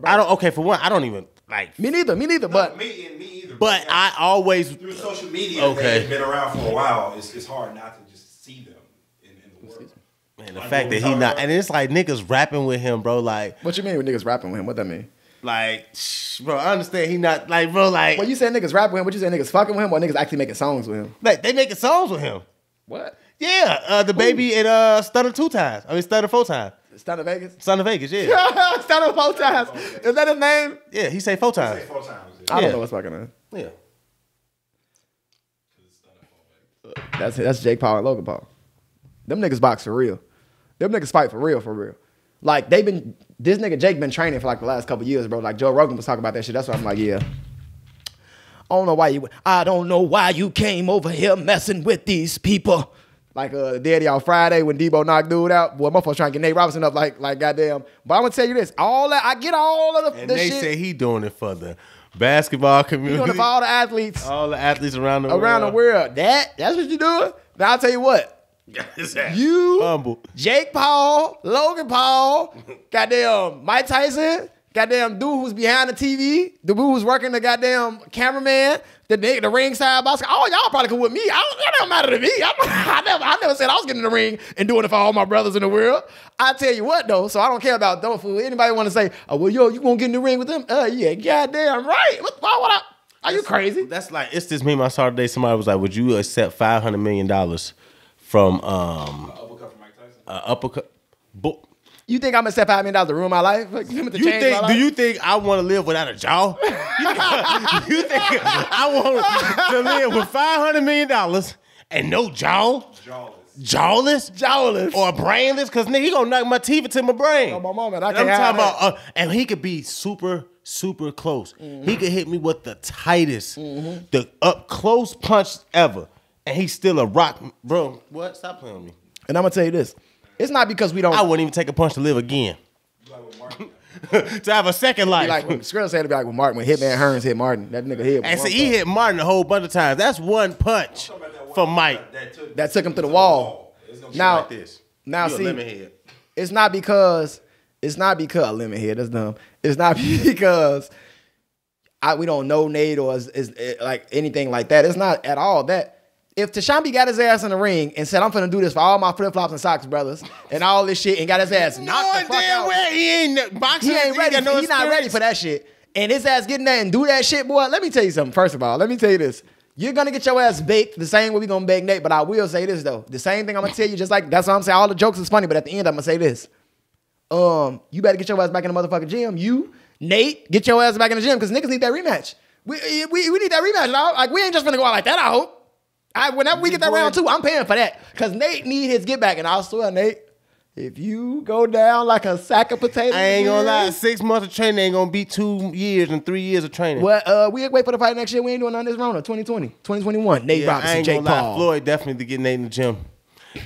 I don't. Okay, for one, I don't even like. Me neither. Me neither. But me and me either. But I always through social media, Okay. they've been around for a while. It's, it's hard not to just see them in, in the world. Man, the fact that he not, and it's like niggas rapping with him, bro. Like, what you mean with niggas rapping with him? What that mean? like, shh, bro. I understand he not like, bro. Like, Well, you said niggas rapping with him. What you say niggas fucking with him or niggas actually making songs with him? like they making songs with him. What? Yeah, uh, the baby and uh, Stunner two times. I mean, Stunner four times. Stunner Vegas. Son of Vegas, yeah, [LAUGHS] Stunner four times. Is that his name? yeah. He say four times. Four times. I don't know what's fucking name. Yeah. That's that's Jake Paul and Logan Paul. Them niggas box for real. Them niggas fight for real, for real. Like they've been this nigga Jake been training for like the last couple years, bro. Like Joe Rogan was talking about that shit. That's why I'm like, yeah. I don't know why you. I don't know why you came over here messing with these people. Like uh, Daddy on Friday when Debo knocked dude out. Boy, motherfuckers trying to get Nate Robinson up like like goddamn. But I'm gonna tell you this: all that I get all of the, And the they shit. say he doing it for the basketball you community, doing it for all the athletes all the athletes around the around the world. world. That that's what you doing. Now I'll tell you what. You You humble. Jake Paul, Logan Paul, goddamn Mike Tyson, goddamn dude who's behind the TV, the dude who's working the goddamn cameraman, the nigga, the ringside boss. Oh, y'all probably could with me. I don't, that don't matter to me. I'm, [LAUGHS] I never, I never said I was getting in the ring and doing it for all my brothers in the world. I tell you what though, so I don't care about those fool. Anybody want to say, oh well, yo, you gonna get in the ring with them? Uh, yeah, goddamn right. What, why would I? Are you crazy? That's like it's this meme I saw today. Somebody was like, "Would you accept five hundred million dollars from um Uppercut from Mike Tyson. uh, uppercut?" Bo- You think I'm gonna step five million dollars to ruin my life? [LAUGHS] Like, you you think? Do you think I want to live without a jaw? [LAUGHS] you, you think I want to live with five hundred million dollars and no jaw, Jawless. jawless, Jawless. or brainless? Because nigga, he gonna knock my teeth into my brain. Oh, my mama, I And can't I'm have talking about, uh, and he could be super, super close. He could hit me with the tightest, the up close punch ever, and he's still a rock, bro. What? Stop playing with me. And I'm gonna tell you this: it's not because we don't. I wouldn't even take a punch to live again. Like with Martin. to have a second life. like when Skrill said to be like when Martin when Hitman Hearns hit Martin, that nigga hit. and see, he hit Martin a whole bunch of times. That's one punch Talking about that one from Mike. That took, That took him to the wall. It's Now- Like this. Now You see, lemon head. it's not because it's not because lemon head. That's dumb. It's not [LAUGHS] because I we don't know Nate or is, is it like anything like that. It's not at all that. If Tashamby got his ass in the ring and said, "I'm finna do this for all my flip flops and socks brothers and all this shit," and got his ass knocked the Knowing fuck damn out, well he ain't boxing. he ain't ready. got no He's not ready for that shit. And his ass getting that and do that shit, boy. Let me tell you something. First of all, let me tell you this. You're gonna get your ass baked the same way we gonna bake Nate. But I will say this though. The same thing I'm gonna tell you, just like that's what I'm saying. All the jokes is funny, but at the end I'm gonna say this. Um, you better get your ass back in the motherfucking gym. You, Nate, get your ass back in the gym because niggas need that rematch. We, we, we need that rematch, dog. Like we ain't just gonna go out like that. I hope. I, whenever we get that round two, I'm paying for that because Nate need his get back, and I swear, Nate, if you go down like a sack of potatoes, I ain't gonna lie. Six months of training ain't gonna be two years and three years of training. Well, uh, we wait for the fight next year. We ain't doing none of this Rona 2020, 2021. Nate Yeah, I Robinson, ain't Jake gonna lie. Paul. Floyd definitely to get Nate in the gym.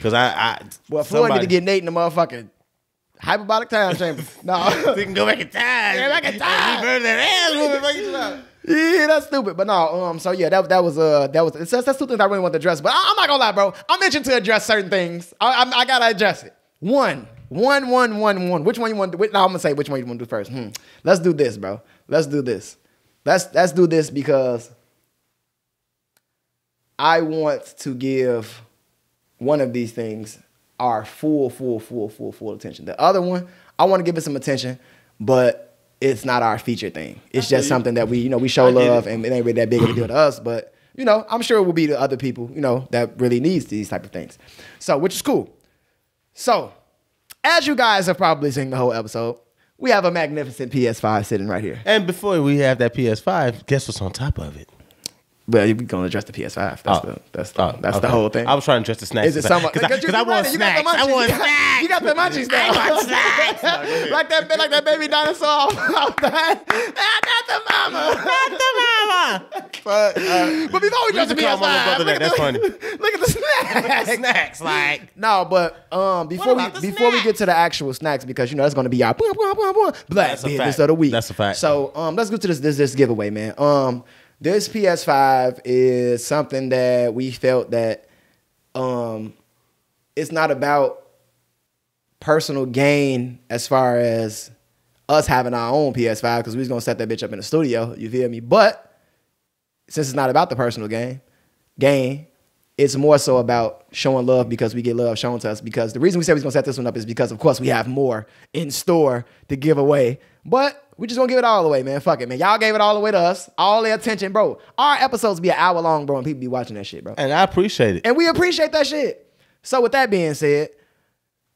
Cause I, I well, Floyd need to get Nate in the motherfucking hyperbolic time [LAUGHS] chamber. no, We can go back in time. Yeah, back in time. He burned that ass moving back in time. Yeah, that's stupid. But no, um, so yeah, that that was uh that was it's, that's two things I really want to address. But I, am not gonna lie, bro. I'm itching to address certain things. I, I, I gotta address it. One, one, one, one, one. Which one you want? to do? No, I'm gonna say which one you want to do first. Hmm. Let's do this, bro. Let's do this. Let's let's do this because I want to give one of these things our full, full, full, full, full attention. The other one, I want to give it some attention, but it's not our feature thing. It's just something that we, you know, we show love, and it ain't really that big of a deal to us. But you know, I'm sure it will be to other people, you know, that really needs these type of things. So, which is cool. So, as you guys have probably seen the whole episode, we have a magnificent PS5 sitting right here. And before we have that PS5, guess what's on top of it? Well, we're gonna address the PS5. That's Oh. the that's the, Oh, that's the whole thing. I was trying to address the snacks. Is it someone? Because I, 'cause I want you snacks. got the I want snacks. You got the munchies now. I want [LAUGHS] snacks. like that, like that baby dinosaur. [LAUGHS] not the mama. Not the mama. But, uh, but before we We jump to used to call PS5, my little look at That's [LAUGHS] the- funny. Look at the snacks. snacks, like. No, but um, before we the before we get to the actual snacks, because you know that's going to be our blah, blah, blah, blah, black That's business of the week. That's a fact. So um, let's go to this this this giveaway, man. Um, this PS5 is something that we felt that um, it's not about personal gain as far as us having our own PS5 because we was gonna set that bitch up in the studio. You feel me? But since it's not about the personal gain, gain, it's more so about showing love because we get love shown to us. Because the reason we said we was gonna set this one up is because, of course, we have more in store to give away. But we just gonna give it all away, man. Fuck it, man. Y'all gave it all away to us, all the attention, bro. Our episodes be an hour long, bro, and people be watching that shit, bro. And I appreciate it. And we appreciate that shit. So with that being said,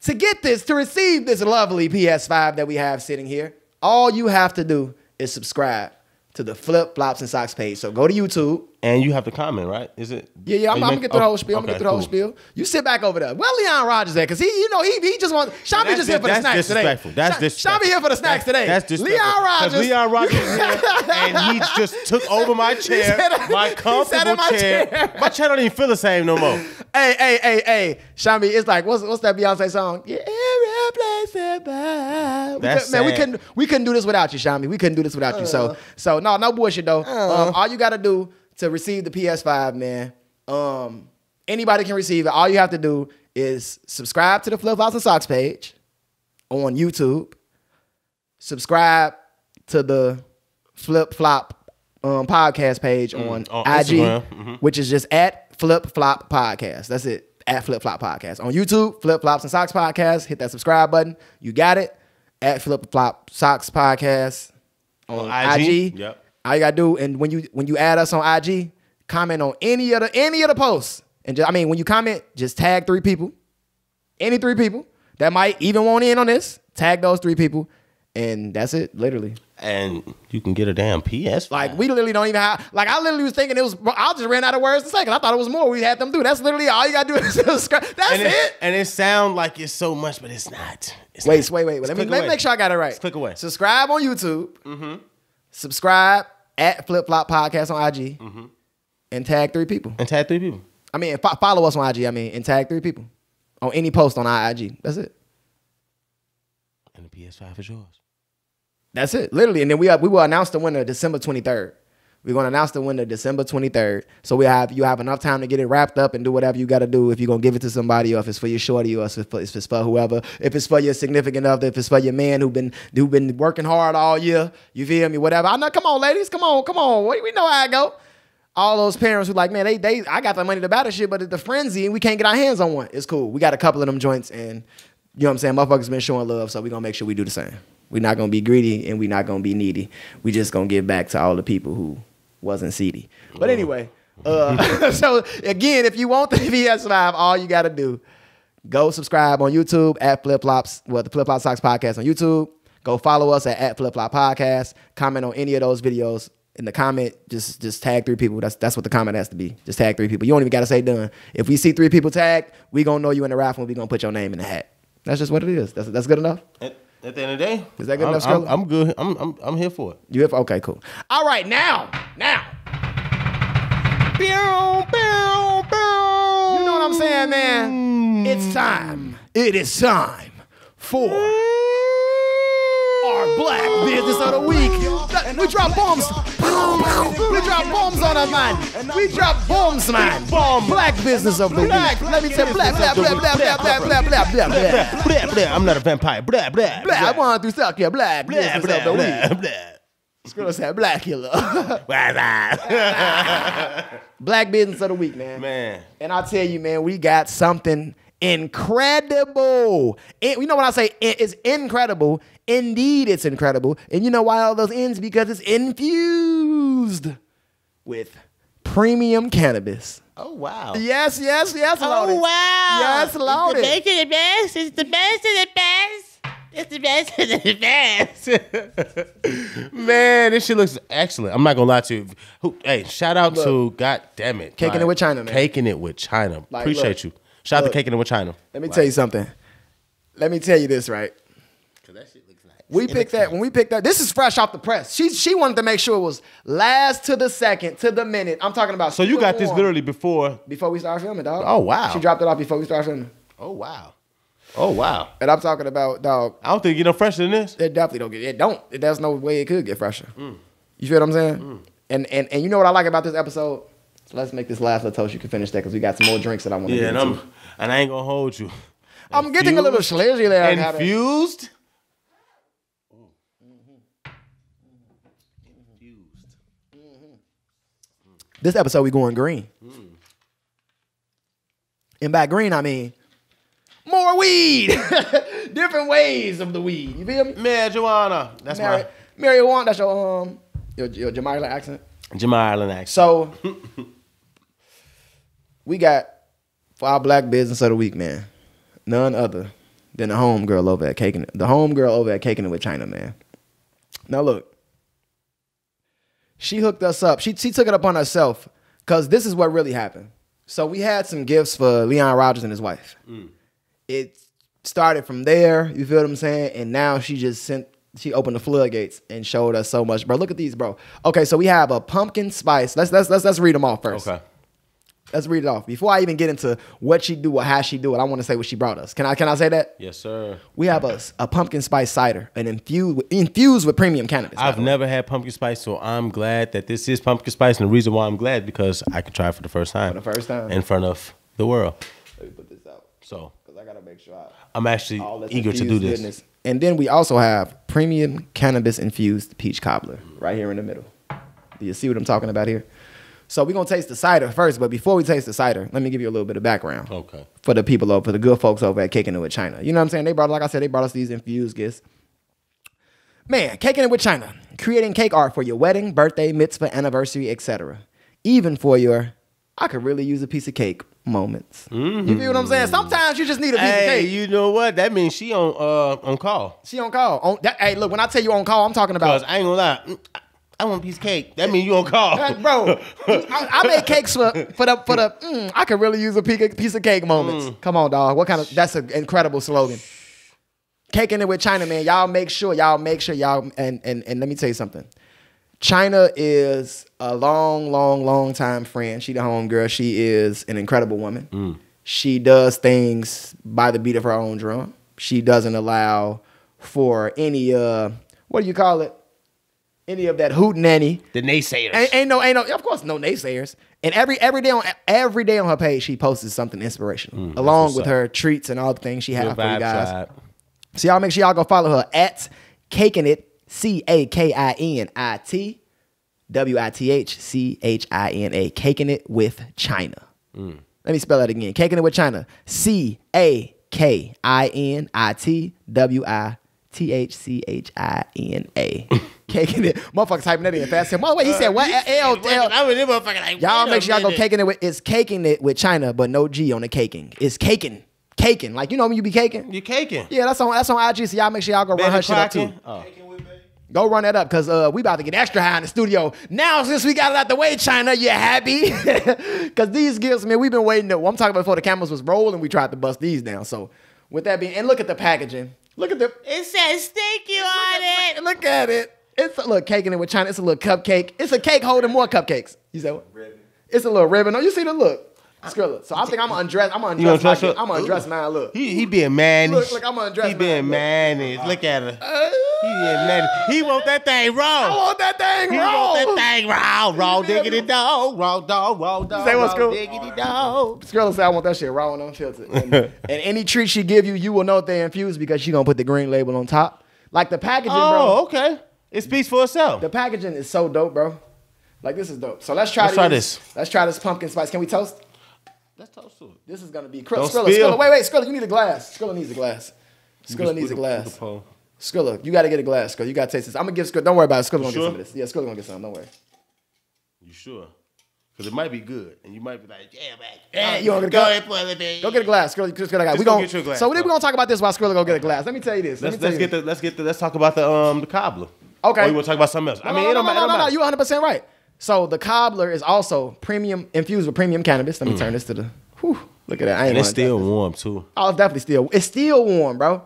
to get this, to receive this lovely PS5 that we have sitting here, all you have to do is subscribe to the Flip Flops and Socks page. So go to YouTube. And you have to comment, right? Is it? Yeah, yeah, I'm, oh, I'm gonna get through the oh, whole spiel. I'm gonna okay, get through the whole spiel. You sit back over there. Well, Leon Rogers at, cause he, you know, he, he just want. Sean be That's just here for the snacks that's today. That's disrespectful. Sean be here for the snacks today. That's disrespectful. Leon Rogers. Leon [LAUGHS] Rogers here, and he just took [LAUGHS] over my chair, said- my comfortable my chair. chair. my chair don't even feel the same no more. [LAUGHS] Hey, hey, hey, hey, Shambi, it's like what's what's that Beyonce song? Yeah, That's man, we couldn't we couldn't do this without you, Shami. We couldn't do this without you. So so no, no bullshit though. Um, all you gotta do to receive the PS5, man. Um, anybody can receive it. All you have to do is subscribe to the Flip Flops and Socks page on YouTube. Subscribe to the Flip Flop um, podcast page on, Mm, on IG, Instagram, mhm. which is just at Flip Flop Podcast. That's it. At Flip Flop Podcast. On YouTube, Flip Flops and Socks Podcast. Hit that subscribe button. You got it. At Flip Flop Socks Podcast on On IG. IG, yep. All you gotta do, and when you when you add us on IG, comment on any of the any of the posts. And just, I mean, when you comment, just tag three people. Any three people that might even want in on this. Tag those three people. And that's it, literally. And you can get a damn PS. Like we literally don't even have. Like I literally was thinking it was. I just ran out of words say. 'cause I thought it was more. We had them do. That's literally all you gotta do is [LAUGHS] subscribe. That's and it, it. and it sound like it's so much, but it's not. It's Wait, not. wait, wait. wait. Let me, let me make sure I got it right. Just click away. Subscribe on YouTube. Mm-hmm. Subscribe at Flip Flop Podcast on IG. Mm-hmm. And tag three people. And tag three people. I mean, fo- follow us on IG. I mean, and tag three people on any post on IG. That's it. And the PS5 is yours. That's it, literally. And then we uh, we will announce the winner December twenty third. We're gonna announce the winner December twenty third. So we have you have enough time to get it wrapped up and do whatever you got to do. If you're gonna give it to somebody, or if it's for your shorty, or if it's for, if it's for whoever, if it's for your significant other, if it's for your man who been who been working hard all year. You feel me? Whatever. I know. Come on, ladies. Come on. Come on. We, we know how I go. All those parents who like, man, they they I got the money to buy the shit, but it's the frenzy and we can't get our hands on one. It's cool. We got a couple of them joints and you know what I'm saying? Motherfuckers been showing love, so we gonna make sure we do the same. We're not gonna be greedy and we're not gonna be needy. We just gonna give back to all the people who wasn't seedy. But anyway, uh, [LAUGHS] so again, if you want the [LAUGHS] PS5, all you gotta do, go subscribe on YouTube at Flip Flops, well, the Flip Flop Socks Podcast on YouTube. Go follow us at, at Flip Flop Podcast. Comment on any of those videos. In the comment, just just tag three people. That's that's what the comment has to be. Just tag three people. You don't even gotta say done. If we see three people tagged, we gonna know you in the raffle and we gonna put your name in the hat. That's just what it is. That's that's good enough. At, at the end of the day, Is that good I'm, enough, I'm, I'm good. I'm, I'm I'm here for it. You have okay, cool. All right, now, now. You know what I'm saying, man? It's time. It is time for mm. Our Black Business of the Week. We drop bombs. We drop bombs on them, man. We drop bombs, man. Black Business of the Week. Let me say black, blah, blah, blah, blah, blah, blah, blah, blah, blah. Blah, blah. I'm not a vampire. Blah blah. Blah, I want to suck your black business of the week. Skrilla said black killer. [LAUGHS] [LAUGHS] Black business of the week, man. Man, And I tell you, man, we got something incredible. It, you know when I say it- it's incredible, indeed it's incredible. And you know why all those ends? Because it's infused with premium cannabis. oh wow. Yes, yes, yes, loaded. Oh wow! Yes, loaded. of the best. It's the best of the best. It's the best of the best. [LAUGHS] Man, this shit looks excellent. I'm not gonna lie to you. Who, hey, shout out to God damn it. Cakin It with China, man. Cakin It with China. Like, Appreciate look, you. Shout out look. to Cakin It with China. Let me tell you something. Let me tell you this, right? Cause that shit looks like We picked that when we picked that. This is fresh off the press. She she wanted to make sure it was last to the second to the minute. I'm talking about. So you got this literally before. before we started filming, dog. Oh, wow. She dropped it off before we started filming, Oh wow. Oh wow. and I'm talking about dog. I don't think you know fresher than this. It definitely don't get. It don't. There's no way it could get fresher. Mm. You feel what I'm saying? And and and you know what I like about this episode? So let's make this last little toast. You can finish that because we got some more drinks that I want to Yeah, get and into. I'm and I ain't gonna hold you. [LAUGHS] I'm getting a little Infused- slizzy there. Infused. Infused. This episode we going green. Mm. And by green I mean more weed, [LAUGHS] different ways of the weed. You feel me? Marijuana. That's Mary, my Mary Juan, that's your um your your Jamaican accent. Jamal Island accent. So [LAUGHS] we got for our black business of the week, man. None other than the homegirl over at Cakin It. The homegirl over at Cakin It with China, man. Now look. She hooked us up. She she took it upon herself because this is what really happened. So we had some gifts for Leon Rogers and his wife. Mm. It started from there, you feel what I'm saying? And now she just sent she opened the floodgates and showed us so much, bro. Look at these, bro. Okay, so we have a pumpkin spice. Let's let's let's let's read them off first. Okay. Let's read it off. Before I even get into what she do or how she do it, I want to say what she brought us. Can I can I say that? Yes, sir. We have a, a pumpkin spice cider an infused with, infused with premium cannabis. I've never had pumpkin spice, so I'm glad that this is pumpkin spice. And the reason why I'm glad because I can try it for the first time. For the first time. In front of the world. Let me put this out So because I gotta make sure I I'm actually eager to do this. goodness. And then we also have premium cannabis infused peach cobbler right here in the middle. Do you see what I'm talking about here? So we're gonna taste the cider first, but before we taste the cider, let me give you a little bit of background. Okay. For the people over, for the good folks over at Kicking It with China. You know what I'm saying? They brought, like I said, they brought us these infused gifts. Man, Kicking It with China, creating cake art for your wedding, birthday, mitzvah, anniversary, etc. Even for your, I could really use a piece of cake moments. You feel what I'm saying? Sometimes you just need a piece of cake. Hey, you know what? That means she on uh on call. She on call. On, that, hey, look, when I tell you on call, I'm talking Cause about. I ain't gonna lie. Mm, I- want a piece of cake. That means you on call. Hey, bro, [LAUGHS] I, I made cakes for for the for the. Mm, I could really use a piece of- piece of cake moments. Come on, dog. What kind of? That's an incredible slogan. Cakin It with China, man. Y'all make sure. Y'all make sure. Y'all and and and let me tell you something. China is a long, long, long time friend. She the home girl. She is an incredible woman. She does things by the beat of her own drum. She doesn't allow for any uh what do you call it? Any of that hootenanny. the naysayers. Ain't, ain't no, ain't no, of course, no naysayers. And every every day on every day on her page, she posts something inspirational, along with up. her treats and all the things she has for you guys. tribe. So y'all make sure y'all go follow her at Cakin It, C A K I N I T W I T H C H I N A, Cakin It with China. Mm. Let me spell that again. Cakin It with China, C A K I N I T W I T H C H I N A. [LAUGHS] Cakin It. Motherfuckers typing that in fast. By the way, he said what? L L. I mean, this motherfucker like, Y'all make sure y'all go caking it with it's Cakin It with China, but no G on the caking. It's caking. Caking. Like you know when you be caking? You caking? Yeah, that's on that's on IG. So y'all make sure y'all go run her shit up too. Oh. Go run that up because uh, we about to get extra high in the studio. Now, since we got it out the way, China, you happy? [LAUGHS] Because these gifts, man, we've been waiting. To, well, I'm talking about before the cameras was rolling, we tried to bust these down. So With that being, and look at the packaging. Look at the. It says thank you on it. Look at it. It's a little cake in it with China. It's a little cupcake. It's a cake holding more cupcakes. You said what? Ribbon. It's a little ribbon. Oh, you see the look. Skrilla. So I think I'm gonna undress. I'm gonna You gonna undress. dress My, up? I'm gonna undress mine. Look. He he being mannish. Look, look, I'm gonna undress He being mine. mannish. Look at her. Uh, he being mannish. He want that thing raw. I raw. want that thing He want that thing raw. Raw diggity dog. Raw dog. Raw dog. Say what's raw cool? Diggity dog. Skrilla said I want that shit raw and unfiltered. And, [LAUGHS] and any treat she give you, you will know they infused because she gonna put the green label on top. Like the packaging, Oh, bro. okay. It speaks for itself. The packaging is so dope, bro. Like this is dope. So let's try Let's try this. Let's try this pumpkin spice. Can we toast? Let's toast to it. This is gonna be Don't Skrilla. Skrilla. Skrilla. Wait, wait, Skrilla. You need a glass. Skrilla needs a glass. Skrilla needs a glass. Skrilla, you gotta get a glass. Skrilla, you gotta taste this. I'm gonna give Skrilla. Don't worry about it. Skrilla gonna sure? get some of this. Yeah, Skrilla gonna get some. Don't worry. You sure? Because it might be good, and you might be like, "Yeah, man." Eh, you want to go go? ahead, pour it. Go get a glass. Skrilla, Skrilla, Skrilla, Just we gonna, get you a glass, So we're gonna talk about this while Skrilla go get a glass. Let me tell you this. Let Let's me tell let's you get the let's get the let's talk about the um the cobbler. Okay. Or you want to talk about something else? I mean, no, it don't no, matter. no, it no, no, matter. you 100 percent right. So the cobbler is also premium infused with premium cannabis. Let me turn this to the. Whew, look at that. I ain't Mm. And it's still warm too. Oh, it's definitely still. It's still warm, bro.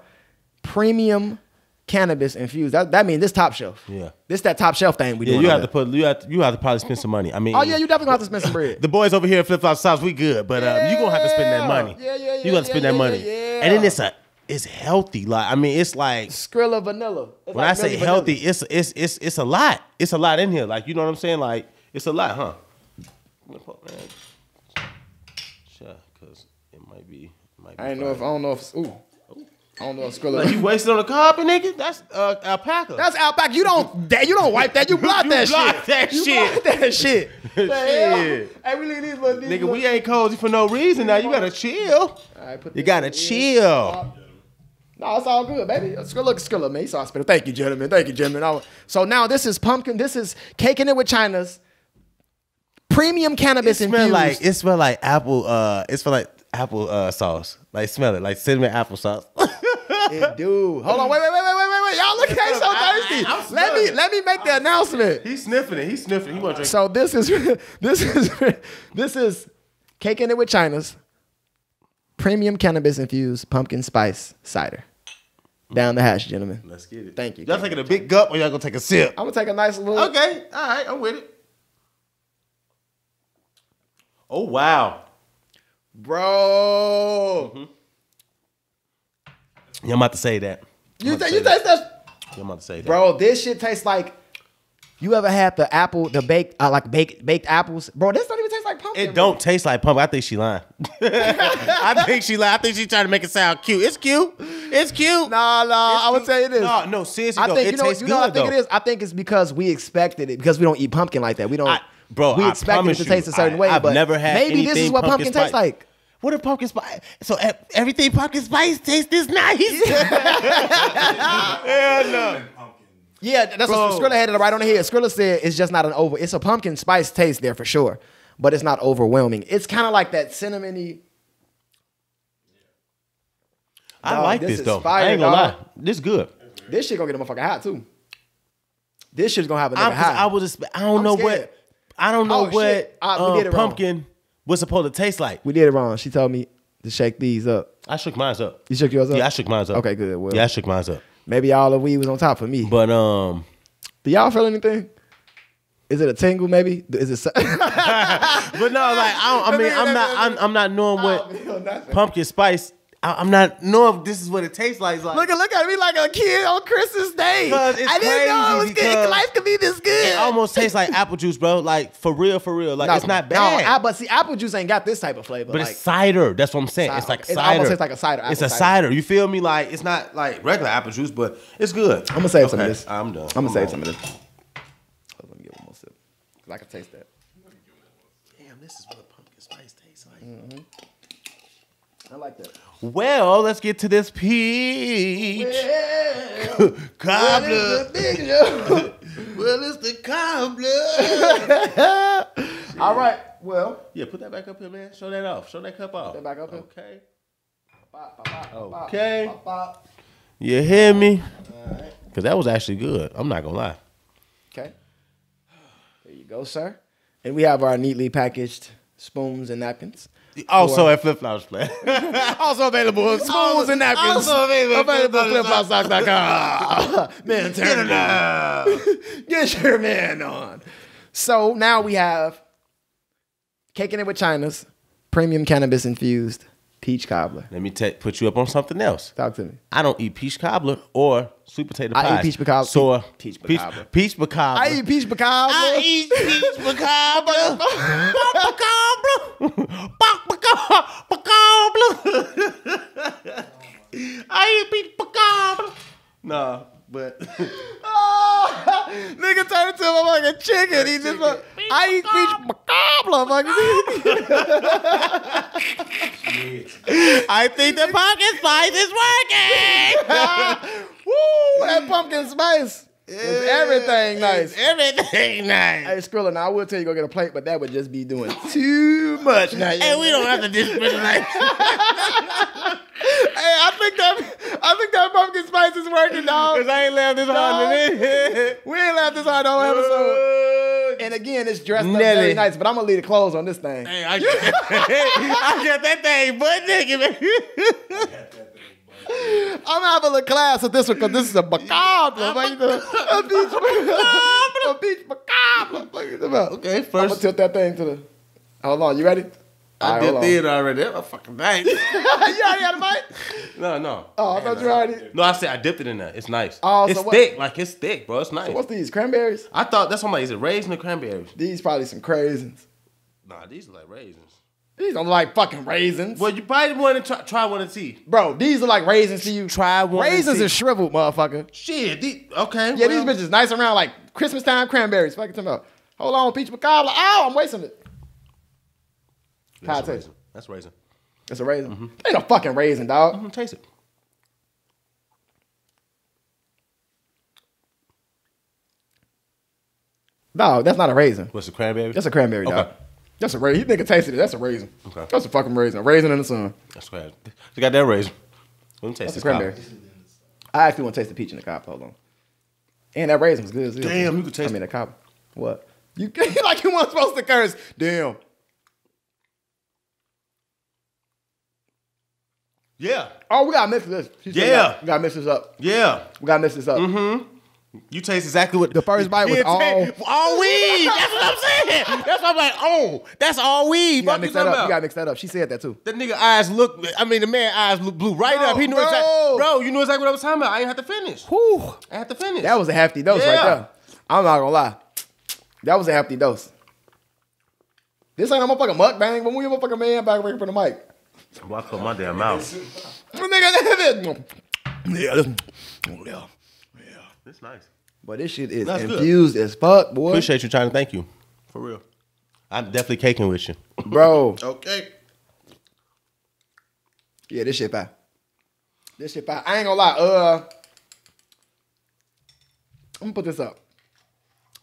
Premium cannabis infused. That that means this top shelf. Yeah. This that top shelf thing we Yeah, doing. you have to put you have to, you have to probably spend some money. I mean, Oh yeah, you definitely gonna have to spend some bread. [LAUGHS] the boys over here at Flip Flop Socks, we good, but um, you gonna have to spend that money. Yeah, yeah, yeah, You got to spend yeah, that yeah, money, yeah. and then it's a it's healthy. Like I mean, it's like Skrilla vanilla. It's when like I say Milli vanilla. healthy, it's it's it's it's a lot. It's a lot in here. Like you know what I'm saying? Like it's a lot, huh? I'm gonna put- man, Sure, cause it might be. It might be I ain't know if I don't know if ooh. I don't know if Skrilla. Like you wasted on the carpet, nigga. That's uh, alpaca. That's alpaca. You don't that you don't wipe that. You [LAUGHS] block You that block shit. that you shit. Block that [LAUGHS] shit. The hell? Shit. Hey, we leave these little these nigga. little- We ain't cozy for no reason. Now you gotta chill. All right, put You gotta in. chill. No, it's all good, baby. Skrilla, Skrilla, man. He's hospital. Thank you, gentlemen. Thank you, gentlemen. So now this is pumpkin. This is Cakin It with China's premium It cannabis smell infused. like it smell like apple. Uh, it smell like apple uh sauce. Like smell it like cinnamon apple sauce. [LAUGHS] It do. Hold on. Wait, wait, wait, wait, wait, wait, wait. Y'all look at so thirsty. I- I'm let me let me make the announcement. He's sniffing it. He's sniffing. He want to drink. So this is [LAUGHS] this is [LAUGHS] this is Cakin It with China's premium cannabis infused pumpkin spice cider. Down the hatch, gentlemen. Let's get it. Thank you. Y'all taking a big gulp or y'all gonna take a sip? I'm gonna take a nice little. Okay. All right. I'm with it. Oh wow. Bro. Mm-hmm. Yeah, I'm about to say that. You, I'm about ta- to you that. taste that? Yeah, I'm about to say that. Bro, this shit tastes like. You ever had the apple, the baked, uh, like baked baked apples? Bro, this don't even taste like pumpkin. It don't taste like pumpkin. I think she lying. [LAUGHS] I think she lying. I think she trying to make it sound cute. It's cute. It's cute. Nah, nah. I would tell you this. No, no, seriously I though, think it you know, tastes you know what I think though. it is. I think it's because we expected it because we don't eat pumpkin like that. We don't, I- bro, We I expected it to you, taste a certain I- way. I've but never had maybe this is what pumpkin, pumpkin tastes like. What if pumpkin spice? So everything pumpkin spice tastes this nice. [LAUGHS] Hell no. Yeah, that's Bro. what Skrilla had it right on the head. Skrilla said it's just not an over. It's a pumpkin spice taste there for sure, but it's not overwhelming. It's kind of like that cinnamony. I Dog, like this this, though. fire, I ain't gonna dog. lie. This good. This shit gonna get a motherfucker hot too. This shit's gonna have a nigga I'm, high. I was. I don't I'm know scared. what. I don't know Oh, what shit. Ah, we um, did it wrong. pumpkin was supposed to taste like. we did it wrong. She told me to shake these up. I shook mine up. You shook yours up. Yeah, I shook mine up. Okay, good. Well, Yeah, I shook mine up. maybe all the weed was on top for me. But um, Do y'all feel anything? Is it a tingle? Maybe is it? so- [LAUGHS] but no, like I, don't, I mean, I'm not. I'm, I'm not knowing what oh, pumpkin spice. I, I'm not knowing if this is what it tastes like. It's like Look at look at me like a kid on Christmas Day. I didn't know it was crazy good. Life could be this good. it almost tastes like apple juice, bro. Like for real, for real. Like No, it's not no, bad. I- but see, apple juice ain't got this type of flavor. But like, it's cider. That's what I'm saying. Cider. It's like It cider. It almost tastes like a cider, It's a cider. cider. You feel me? Like it's not like regular apple juice, but it's good. I'm gonna save some of this. I'm done. I'm gonna save on. some of this. Let me get one more sip. Cause I can taste that. Damn, this is what a pumpkin spice tastes like. Mm. I like that. Well, let's get to this peach [LAUGHS] cobbler. [LAUGHS] well, it's the cobbler. [LAUGHS] All right. Well. yeah, put that back up here, man. Show that off. Show that cup off. that back up here. Okay. Okay. Okay. You hear me? Cause that was actually good. I'm not gonna lie. Okay. There you go, sir. And we have our neatly packaged spoons and napkins. Also at Flip Flops [LAUGHS] Play. Also available at spoons and napkins. Also available at available at flipflopsocks.com. [LAUGHS] Man, turn it up. Get your man on. So now we have Cakin It with China's premium cannabis infused peach cobbler. Let me ta- put you up on something else. Talk to me. I don't eat peach cobbler or sweet potato I eat peach macabre- So uh, peach peach macabre. peach macabre. I eat peach macabre. I eat peach macabre. Bok macabre. Bok macabre. Macabre. I eat peach macabre. Nah, but [LAUGHS] ah! Nigga turned into a fucking chicken. He just like, I eat peach macabre, fucking. I think the pumpkin spice is working. [LAUGHS] Woo, that pumpkin spice. It's everything nice. Everything nice. Hey, Skrilla, now I will tell you go get a plate, but that would just be doing [LAUGHS] too much. Now, And we don't have to discriminate. [LAUGHS] Hey, I think that I think that pumpkin spice is working, dog. Cause I ain't laughed this hard in it. [LAUGHS] We ain't laughed this hard the whole episode. And again, it's dressed up Nelly. very nice, but I'm gonna leave the clothes on this thing. Hey, I get, I get that thing butt naked, man. I'm gonna a class with this one because this is a macabre. Like, the, [LAUGHS] a beach macabre. A beach macabre. Like, about- Okay, I'm gonna first tilt that thing to the. Hold on, you ready? I Alright, did theater already. That was fucking nice. you already had a mic? no, no. Oh, I thought you already. No, I said I dipped it in there. It's nice. Oh, so it's what- thick. Like it's thick, bro. It's nice. So What's these cranberries? I thought that's what I'm like. Is it raisins or cranberries? These probably some craisins. Nah, these are like raisins. These don't look like fucking raisins. Well, you probably want to try, try one and see. Bro, these are like raisins to you. Try one. and Raisins see. are shriveled, motherfucker. shit. These, okay. Yeah, well, these bitches nice around like Christmas time cranberries. Fucking talking about. Hold on, peach macabre. Oh, I'm wasting it. How it That's a taste? raisin. That's raisin. It's a raisin. Mm-hmm. Ain't no fucking raisin, dog. I'm gonna taste it. No, that's not a raisin. What's a cranberry? That's a cranberry, dog. Okay. That's a raisin. You nigga tasted it. That's a raisin. Okay. That's a fucking raisin. A raisin in the sun. That's cranberry. You got that raisin. Let me taste That's a this cranberry. cranberry. I actually want to taste the peach in the cop. Hold on. And that raisin was good. as hell. Damn, you could taste I mean, the cop. What? You [LAUGHS] like you weren't supposed to curse. Damn. Yeah. Oh, we gotta mix this. She said Yeah. We gotta mix this up. Yeah. We gotta mix this up. Mm-hmm. You taste exactly what The first bite was [LAUGHS] Yeah, all- all weed. [LAUGHS] That's what I'm saying. That's what I'm like. Oh, that's all weed. You gotta mix you that talking up. You gotta mix that up. She said that too. That nigga eyes look. I mean, the man eyes look blew right Bro, up. He knew bro. exactly. Bro, you knew exactly what I was talking about. I ain't have to finish. Whew. I had to finish. That was a hefty dose right Yeah. there. I'm not gonna lie. That was a hefty dose. This ain't a motherfucking mukbang, but we have a motherfucking man back away from the mic. Boy, I closed my damn mouth. [LAUGHS] Nigga, yeah, listen. yeah. It's nice. But this shit is That's good. infused as fuck, boy. Appreciate you trying to thank you. For real. I'm definitely caking with you. Bro. Okay. Yeah, this shit fire. This shit fire. I ain't gonna lie. Uh, I'm gonna put this up.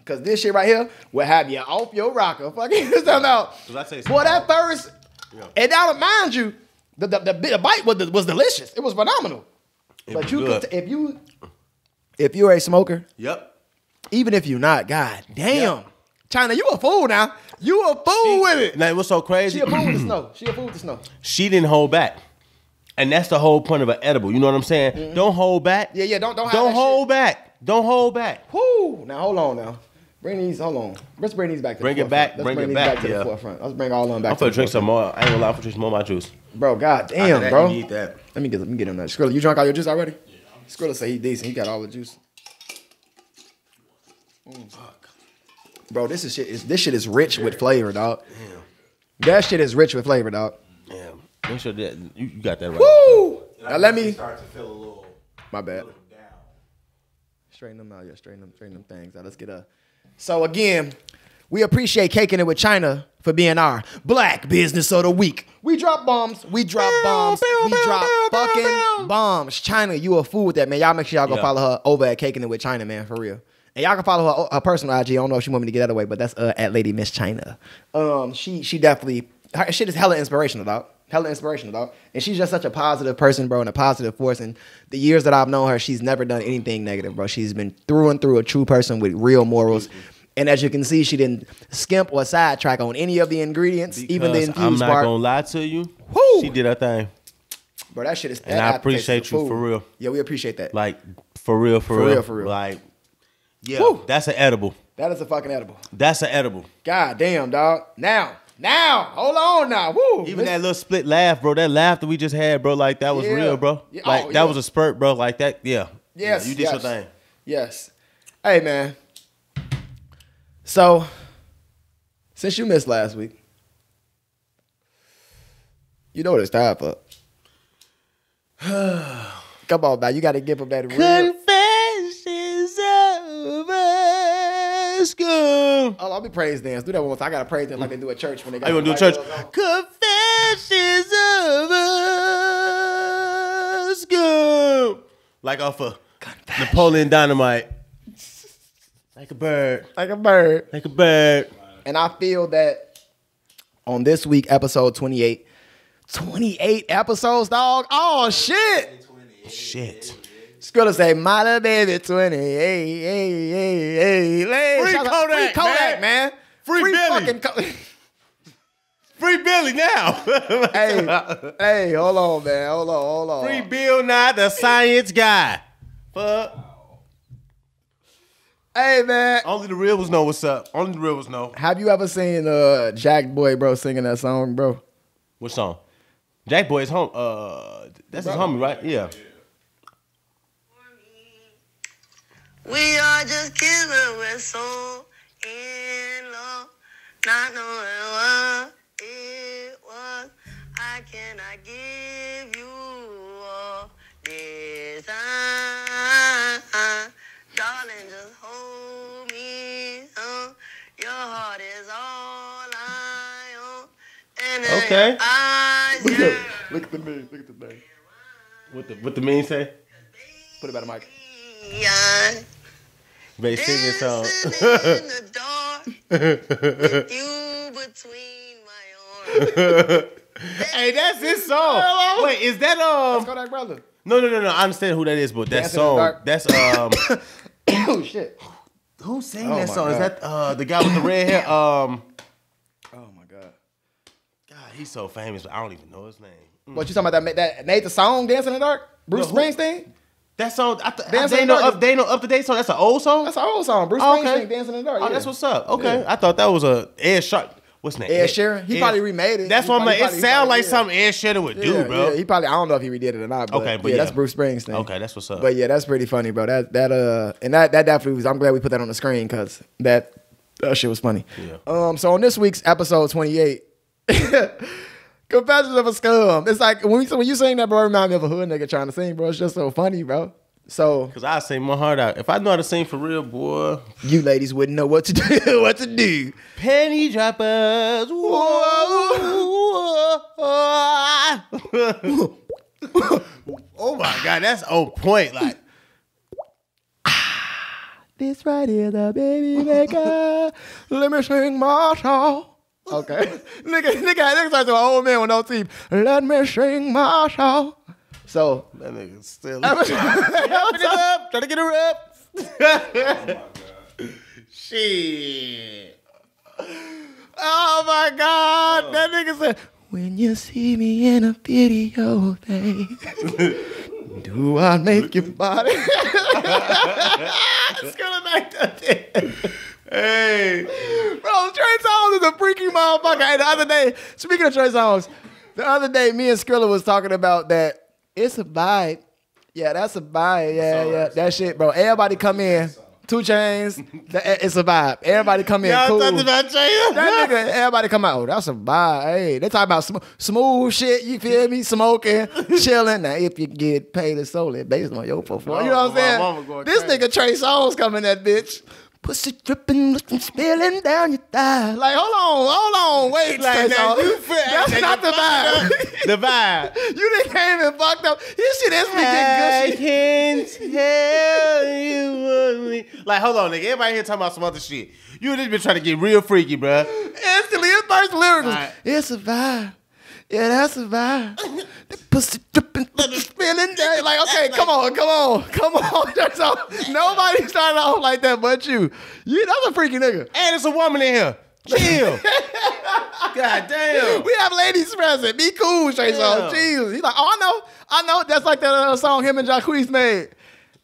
Cause this shit right here will have you off your rocker. Fucking [LAUGHS] talking about. 'Cause I say Boy, that first, Yeah. and now to mind you, the the, the, the bite was was delicious. It was phenomenal. It but was you good. could, if you if you're a smoker, Yep. even if you're not, god damn, China, you a fool now. You a fool with it. Now, what's so crazy? She a fool with the snow. [CLEARS THROAT] She a fool with the snow. she didn't hold back. And that's the whole point of an edible. You know what I'm saying? Don't hold back. Mm-hmm. Yeah, yeah. Don't don't Don't hold back. Don't hold back. Shit. Whoo! Now hold on now. Bring these. Hold on. Let's bring these back. To Bring the it back. Let's bring it these back, to yeah. the forefront. Let's bring all of them back. I'm to gonna drink some more. I ain't gonna lie. I'm gonna drink some more of my juice. Bro, god damn, that, bro. you need that. Let me get let me get him that. Skrilla, you drunk all your juice already? Skrilla say he decent. He got all the juice. Mm. Bro, this is shit. Is this shit is rich with flavor, dog. Damn. That shit is rich with flavor, dog. Damn. Make sure that you, you got that right. Woo! And Now let me. start to feel a little, My bad. little down. Straighten them out, yeah. Straighten them, straighten them things out. Let's get a. So again, we appreciate Cakin It with China for being our Black Business of the Week. We drop bombs. We drop bombs. We drop fucking bombs. China, you a fool with that, man. Y'all make sure y'all go Yeah. follow her over at Caking It with China, man, for real. And y'all can follow her, her personal IG. I don't know if she want me to get that away, but that's uh, at Lady Miss China. Um, she she definitely her shit is hella inspirational, dog. Hella inspirational, dog. And she's just such a positive person, bro, and a positive force. And the years that I've known her, she's never done anything negative, bro. She's been through and through a true person with real morals. And as you can see, she didn't skimp or sidetrack on any of the ingredients, even the Because infused I'm not part. gonna lie to you. Woo! She did her thing. Bro, that shit is. And I appreciate you food. for real. Yeah, we appreciate that. Like for real, for, For real, real, for real. Like, yeah, Woo. that's an edible. that is a fucking edible. That's an edible. God damn, dog. Now, now, hold on now. Woo. Even that little split laugh, bro. That laugh that we just had, bro. Like that was Yeah. real, bro. Yeah, Like oh, that yeah. was a spurt, bro. Like that, yeah. Yes, you did yes. your thing. Yes. Hey, man. So, since you missed last week, you know what it's time for. [SIGHS] Come on, man. You got to give him that real. Confessions of a school. Oh, let me praise dance. Do that one more time. I got to praise dance like they do at church when they got you gonna do a church? light bulbs on. Confessions of a school. Like off of Napoleon Dynamite. Like a bird. Like a bird. Like a bird. And I feel that on this week, episode 28, 28 episodes, dog. Oh, shit. Shit. It's gonna say, my little baby 28. Hey, hey, hey, hey. Free Shout out- Kodak, free Kodak, man. man. Free Billy. fucking Ko- [LAUGHS] Free Billy now. [LAUGHS] hey, hey, hold on, man. Hold on, hold on. Free Bill Nye, the science guy. Fuck. Hey, man. Only the real ones know what's up. Only the real ones know. Have you ever seen uh Jackboy, bro, singing that song, bro? What song? Jackboy is home. Uh, that's his homie, right? Yeah. We are just kids, but we're so in love, not knowing what it was. I cannot give Okay. your Look at look at the name. Look at the name. What the what the mean say? Put it by the mic. yeah. They sing this song. In the dark with you between my arms. hey, that's his song. Wait, is that um? Kodak brother. No, no, no, no. I understand who that is, but that Dancing song. That's um. [COUGHS] oh shit. who sang Oh that song? Is that uh the guy with the red hair? Um. Oh my god. God, he's so famous, but I don't even know his name. What you talking about? That that Nate the song, "Dancing in the Dark"? Bruce No, Springsteen. That song, I th- Dancing they in the know up, they know up to date song. That's an old song. That's an old song. Bruce Oh, Springsteen, okay. "Dancing in the Dark." Oh, yeah. that's what's up. Okay, Yeah. I thought that was a Ed Sharp. What's his name? Ed Sheeran? He probably remade it. That's He what I'm like. he It probably- sounds like yeah. something Ed Sheeran would do, bro. Yeah, he probably. I don't know if he redid it or not. But Okay, but yeah, that's. Bruce Springsteen. Okay, that's what's up. But yeah, that's pretty funny, bro. That that uh, and that that definitely was. I'm glad we put that on the screen because that that shit was funny. Yeah. Um. So on this week's episode 28. Confessions of a scum. It's like when, we, when you sing that, bro, remind me of a hood nigga trying to sing, bro. It's just so funny, bro. So Cause I sing my heart out. If I know how to sing for real, boy. you ladies wouldn't know what to do. [LAUGHS] what to do. Penny droppers. Whoa. oh my god, that's on point. Like ah, This right here, the baby maker. Let me sing my song. Okay. [LAUGHS] nigga, nigga, nigga starts to an old man with no teeth. Let me sing my song. So, that nigga still [LAUGHS] Open it up, try to get her up. [LAUGHS] Shit. oh my God, oh. that nigga said, when you see me in a video thing, do I make your body? it's gonna make that Hey. Bro, Trey Songz is a freaky motherfucker. Hey, the other day, speaking of Trey Songz, the other day, me and Skrilla was talking about that. It's a vibe. Yeah, that's a vibe. Yeah, yeah, that shit, bro. Everybody come in. 2 Chainz. Eh, it's a vibe. Everybody come in. Y'all cool. talking about Jada? That nigga, everybody come out. Oh, that's a vibe. Hey, they talk about sm- smooth shit. You feel me? Smoking, [LAUGHS] chilling. Now, if you get paid solely based on your performance, you know what I'm saying? This crazy. nigga Trey Songz coming that bitch. Pussy dripping, looking, spilling down your thigh. Like, hold on, hold on, wait, Like, now oh, Songz. you feel- That's that not the vibe. the vibe. [LAUGHS] you done came and fucked up. This shit is I getting good shit. can tell you me. Like, hold on, nigga. Everybody here talking about some other shit. You just been trying to get real freaky, bruh. Instantly, his first lyric was, Alright. it's a vibe. Yeah, that's a vibe. [LAUGHS] the pussy dripping, feeling [LAUGHS] day. Like, okay, come on, come on, [LAUGHS] come on. [LAUGHS] That's all. Nobody started off like that but you. You that's a freaky nigga. And it's a woman in here. Chill. God damn. We have ladies present. Be cool, Trey Songz. Jesus. He's like, oh, I know. I know. That's like that uh, song him and Jacquees made.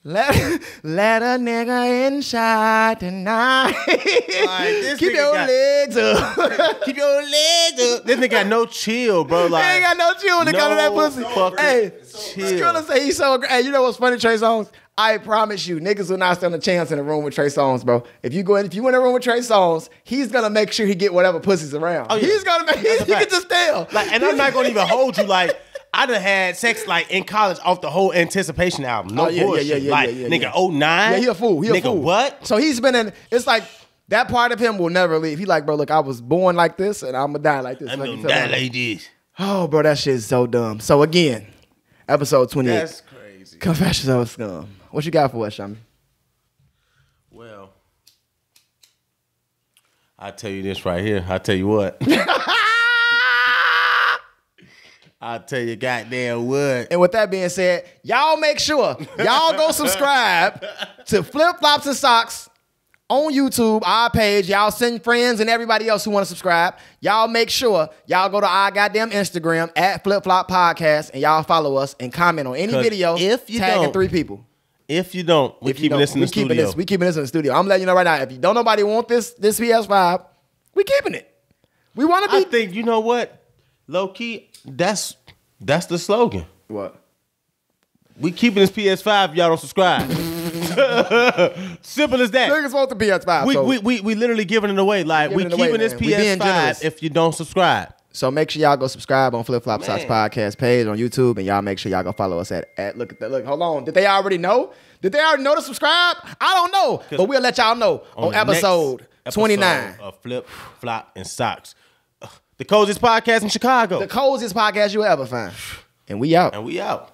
Let, [LAUGHS] let a nigga inside tonight. this Keep your got- legs up. [LAUGHS] Keep your legs up. This nigga got no chill, bro. Like, he ain't got no chill when it comes to that pussy. Hey, chill. Skrilla say he's so great. Hey, you know what's funny, Trey Songz? I promise you, niggas will not stand a chance in a room with Trey Songz, bro. If you go in, if you in a room with Trey Songz, he's gonna make sure he get whatever pussies around. Oh, yeah. He's gonna make. A you can just tell. Like, and I'm not gonna even hold you. Like, I done had sex like in college off the whole Anticipation album. No Oh, yeah, yeah, bullshit. yeah, yeah, like, yeah, yeah, nigga, yeah. oh nine. Yeah, he a fool. He a nigga, fool. what? So he's been in. It's like that part of him will never leave. He like, bro, look, I was born like this, and I'm gonna die like this. I'm Like, gonna die like this. Oh, bro, that shit is so dumb. So again, episode 28. That's crazy. Confessions of a Scum. What you got for us, Shami? Well, I tell you this right here. I tell you what. [LAUGHS] I tell you, goddamn what. And with that being said, y'all make sure y'all go [LAUGHS] subscribe to Flip Flops and Socks on YouTube, our page. Y'all send friends and everybody else who want to subscribe. Y'all make sure y'all go to our goddamn Instagram at Flip Flop Podcast and y'all follow us and comment on any video if you tagging three people. If you don't, we If you keeping don't, this in we the keeping studio. This, we keeping this in the studio. I'm letting you know right now. If you don't nobody want this this PS5, we keeping it. We want to be. I think you know what, low key. That's that's the slogan. what? We keeping this PS5. if Y'all don't subscribe. [LAUGHS] Simple as that. Niggas want the PS5. We, so, we, we, we literally giving it away. Like we it away, keeping this man. We being generous. PS5 if you don't subscribe. so make sure y'all go subscribe on Flip Flop Socks podcast page on YouTube, and y'all make sure y'all go follow us at, at look at that. Look, hold on. Did they already know? Did they already know to subscribe? I don't know, but we'll let y'all know on, next episode, episode 29. of Flip, Flop, and Socks. The coziest podcast in Chicago. The coziest podcast you'll ever find. And we out. and we out.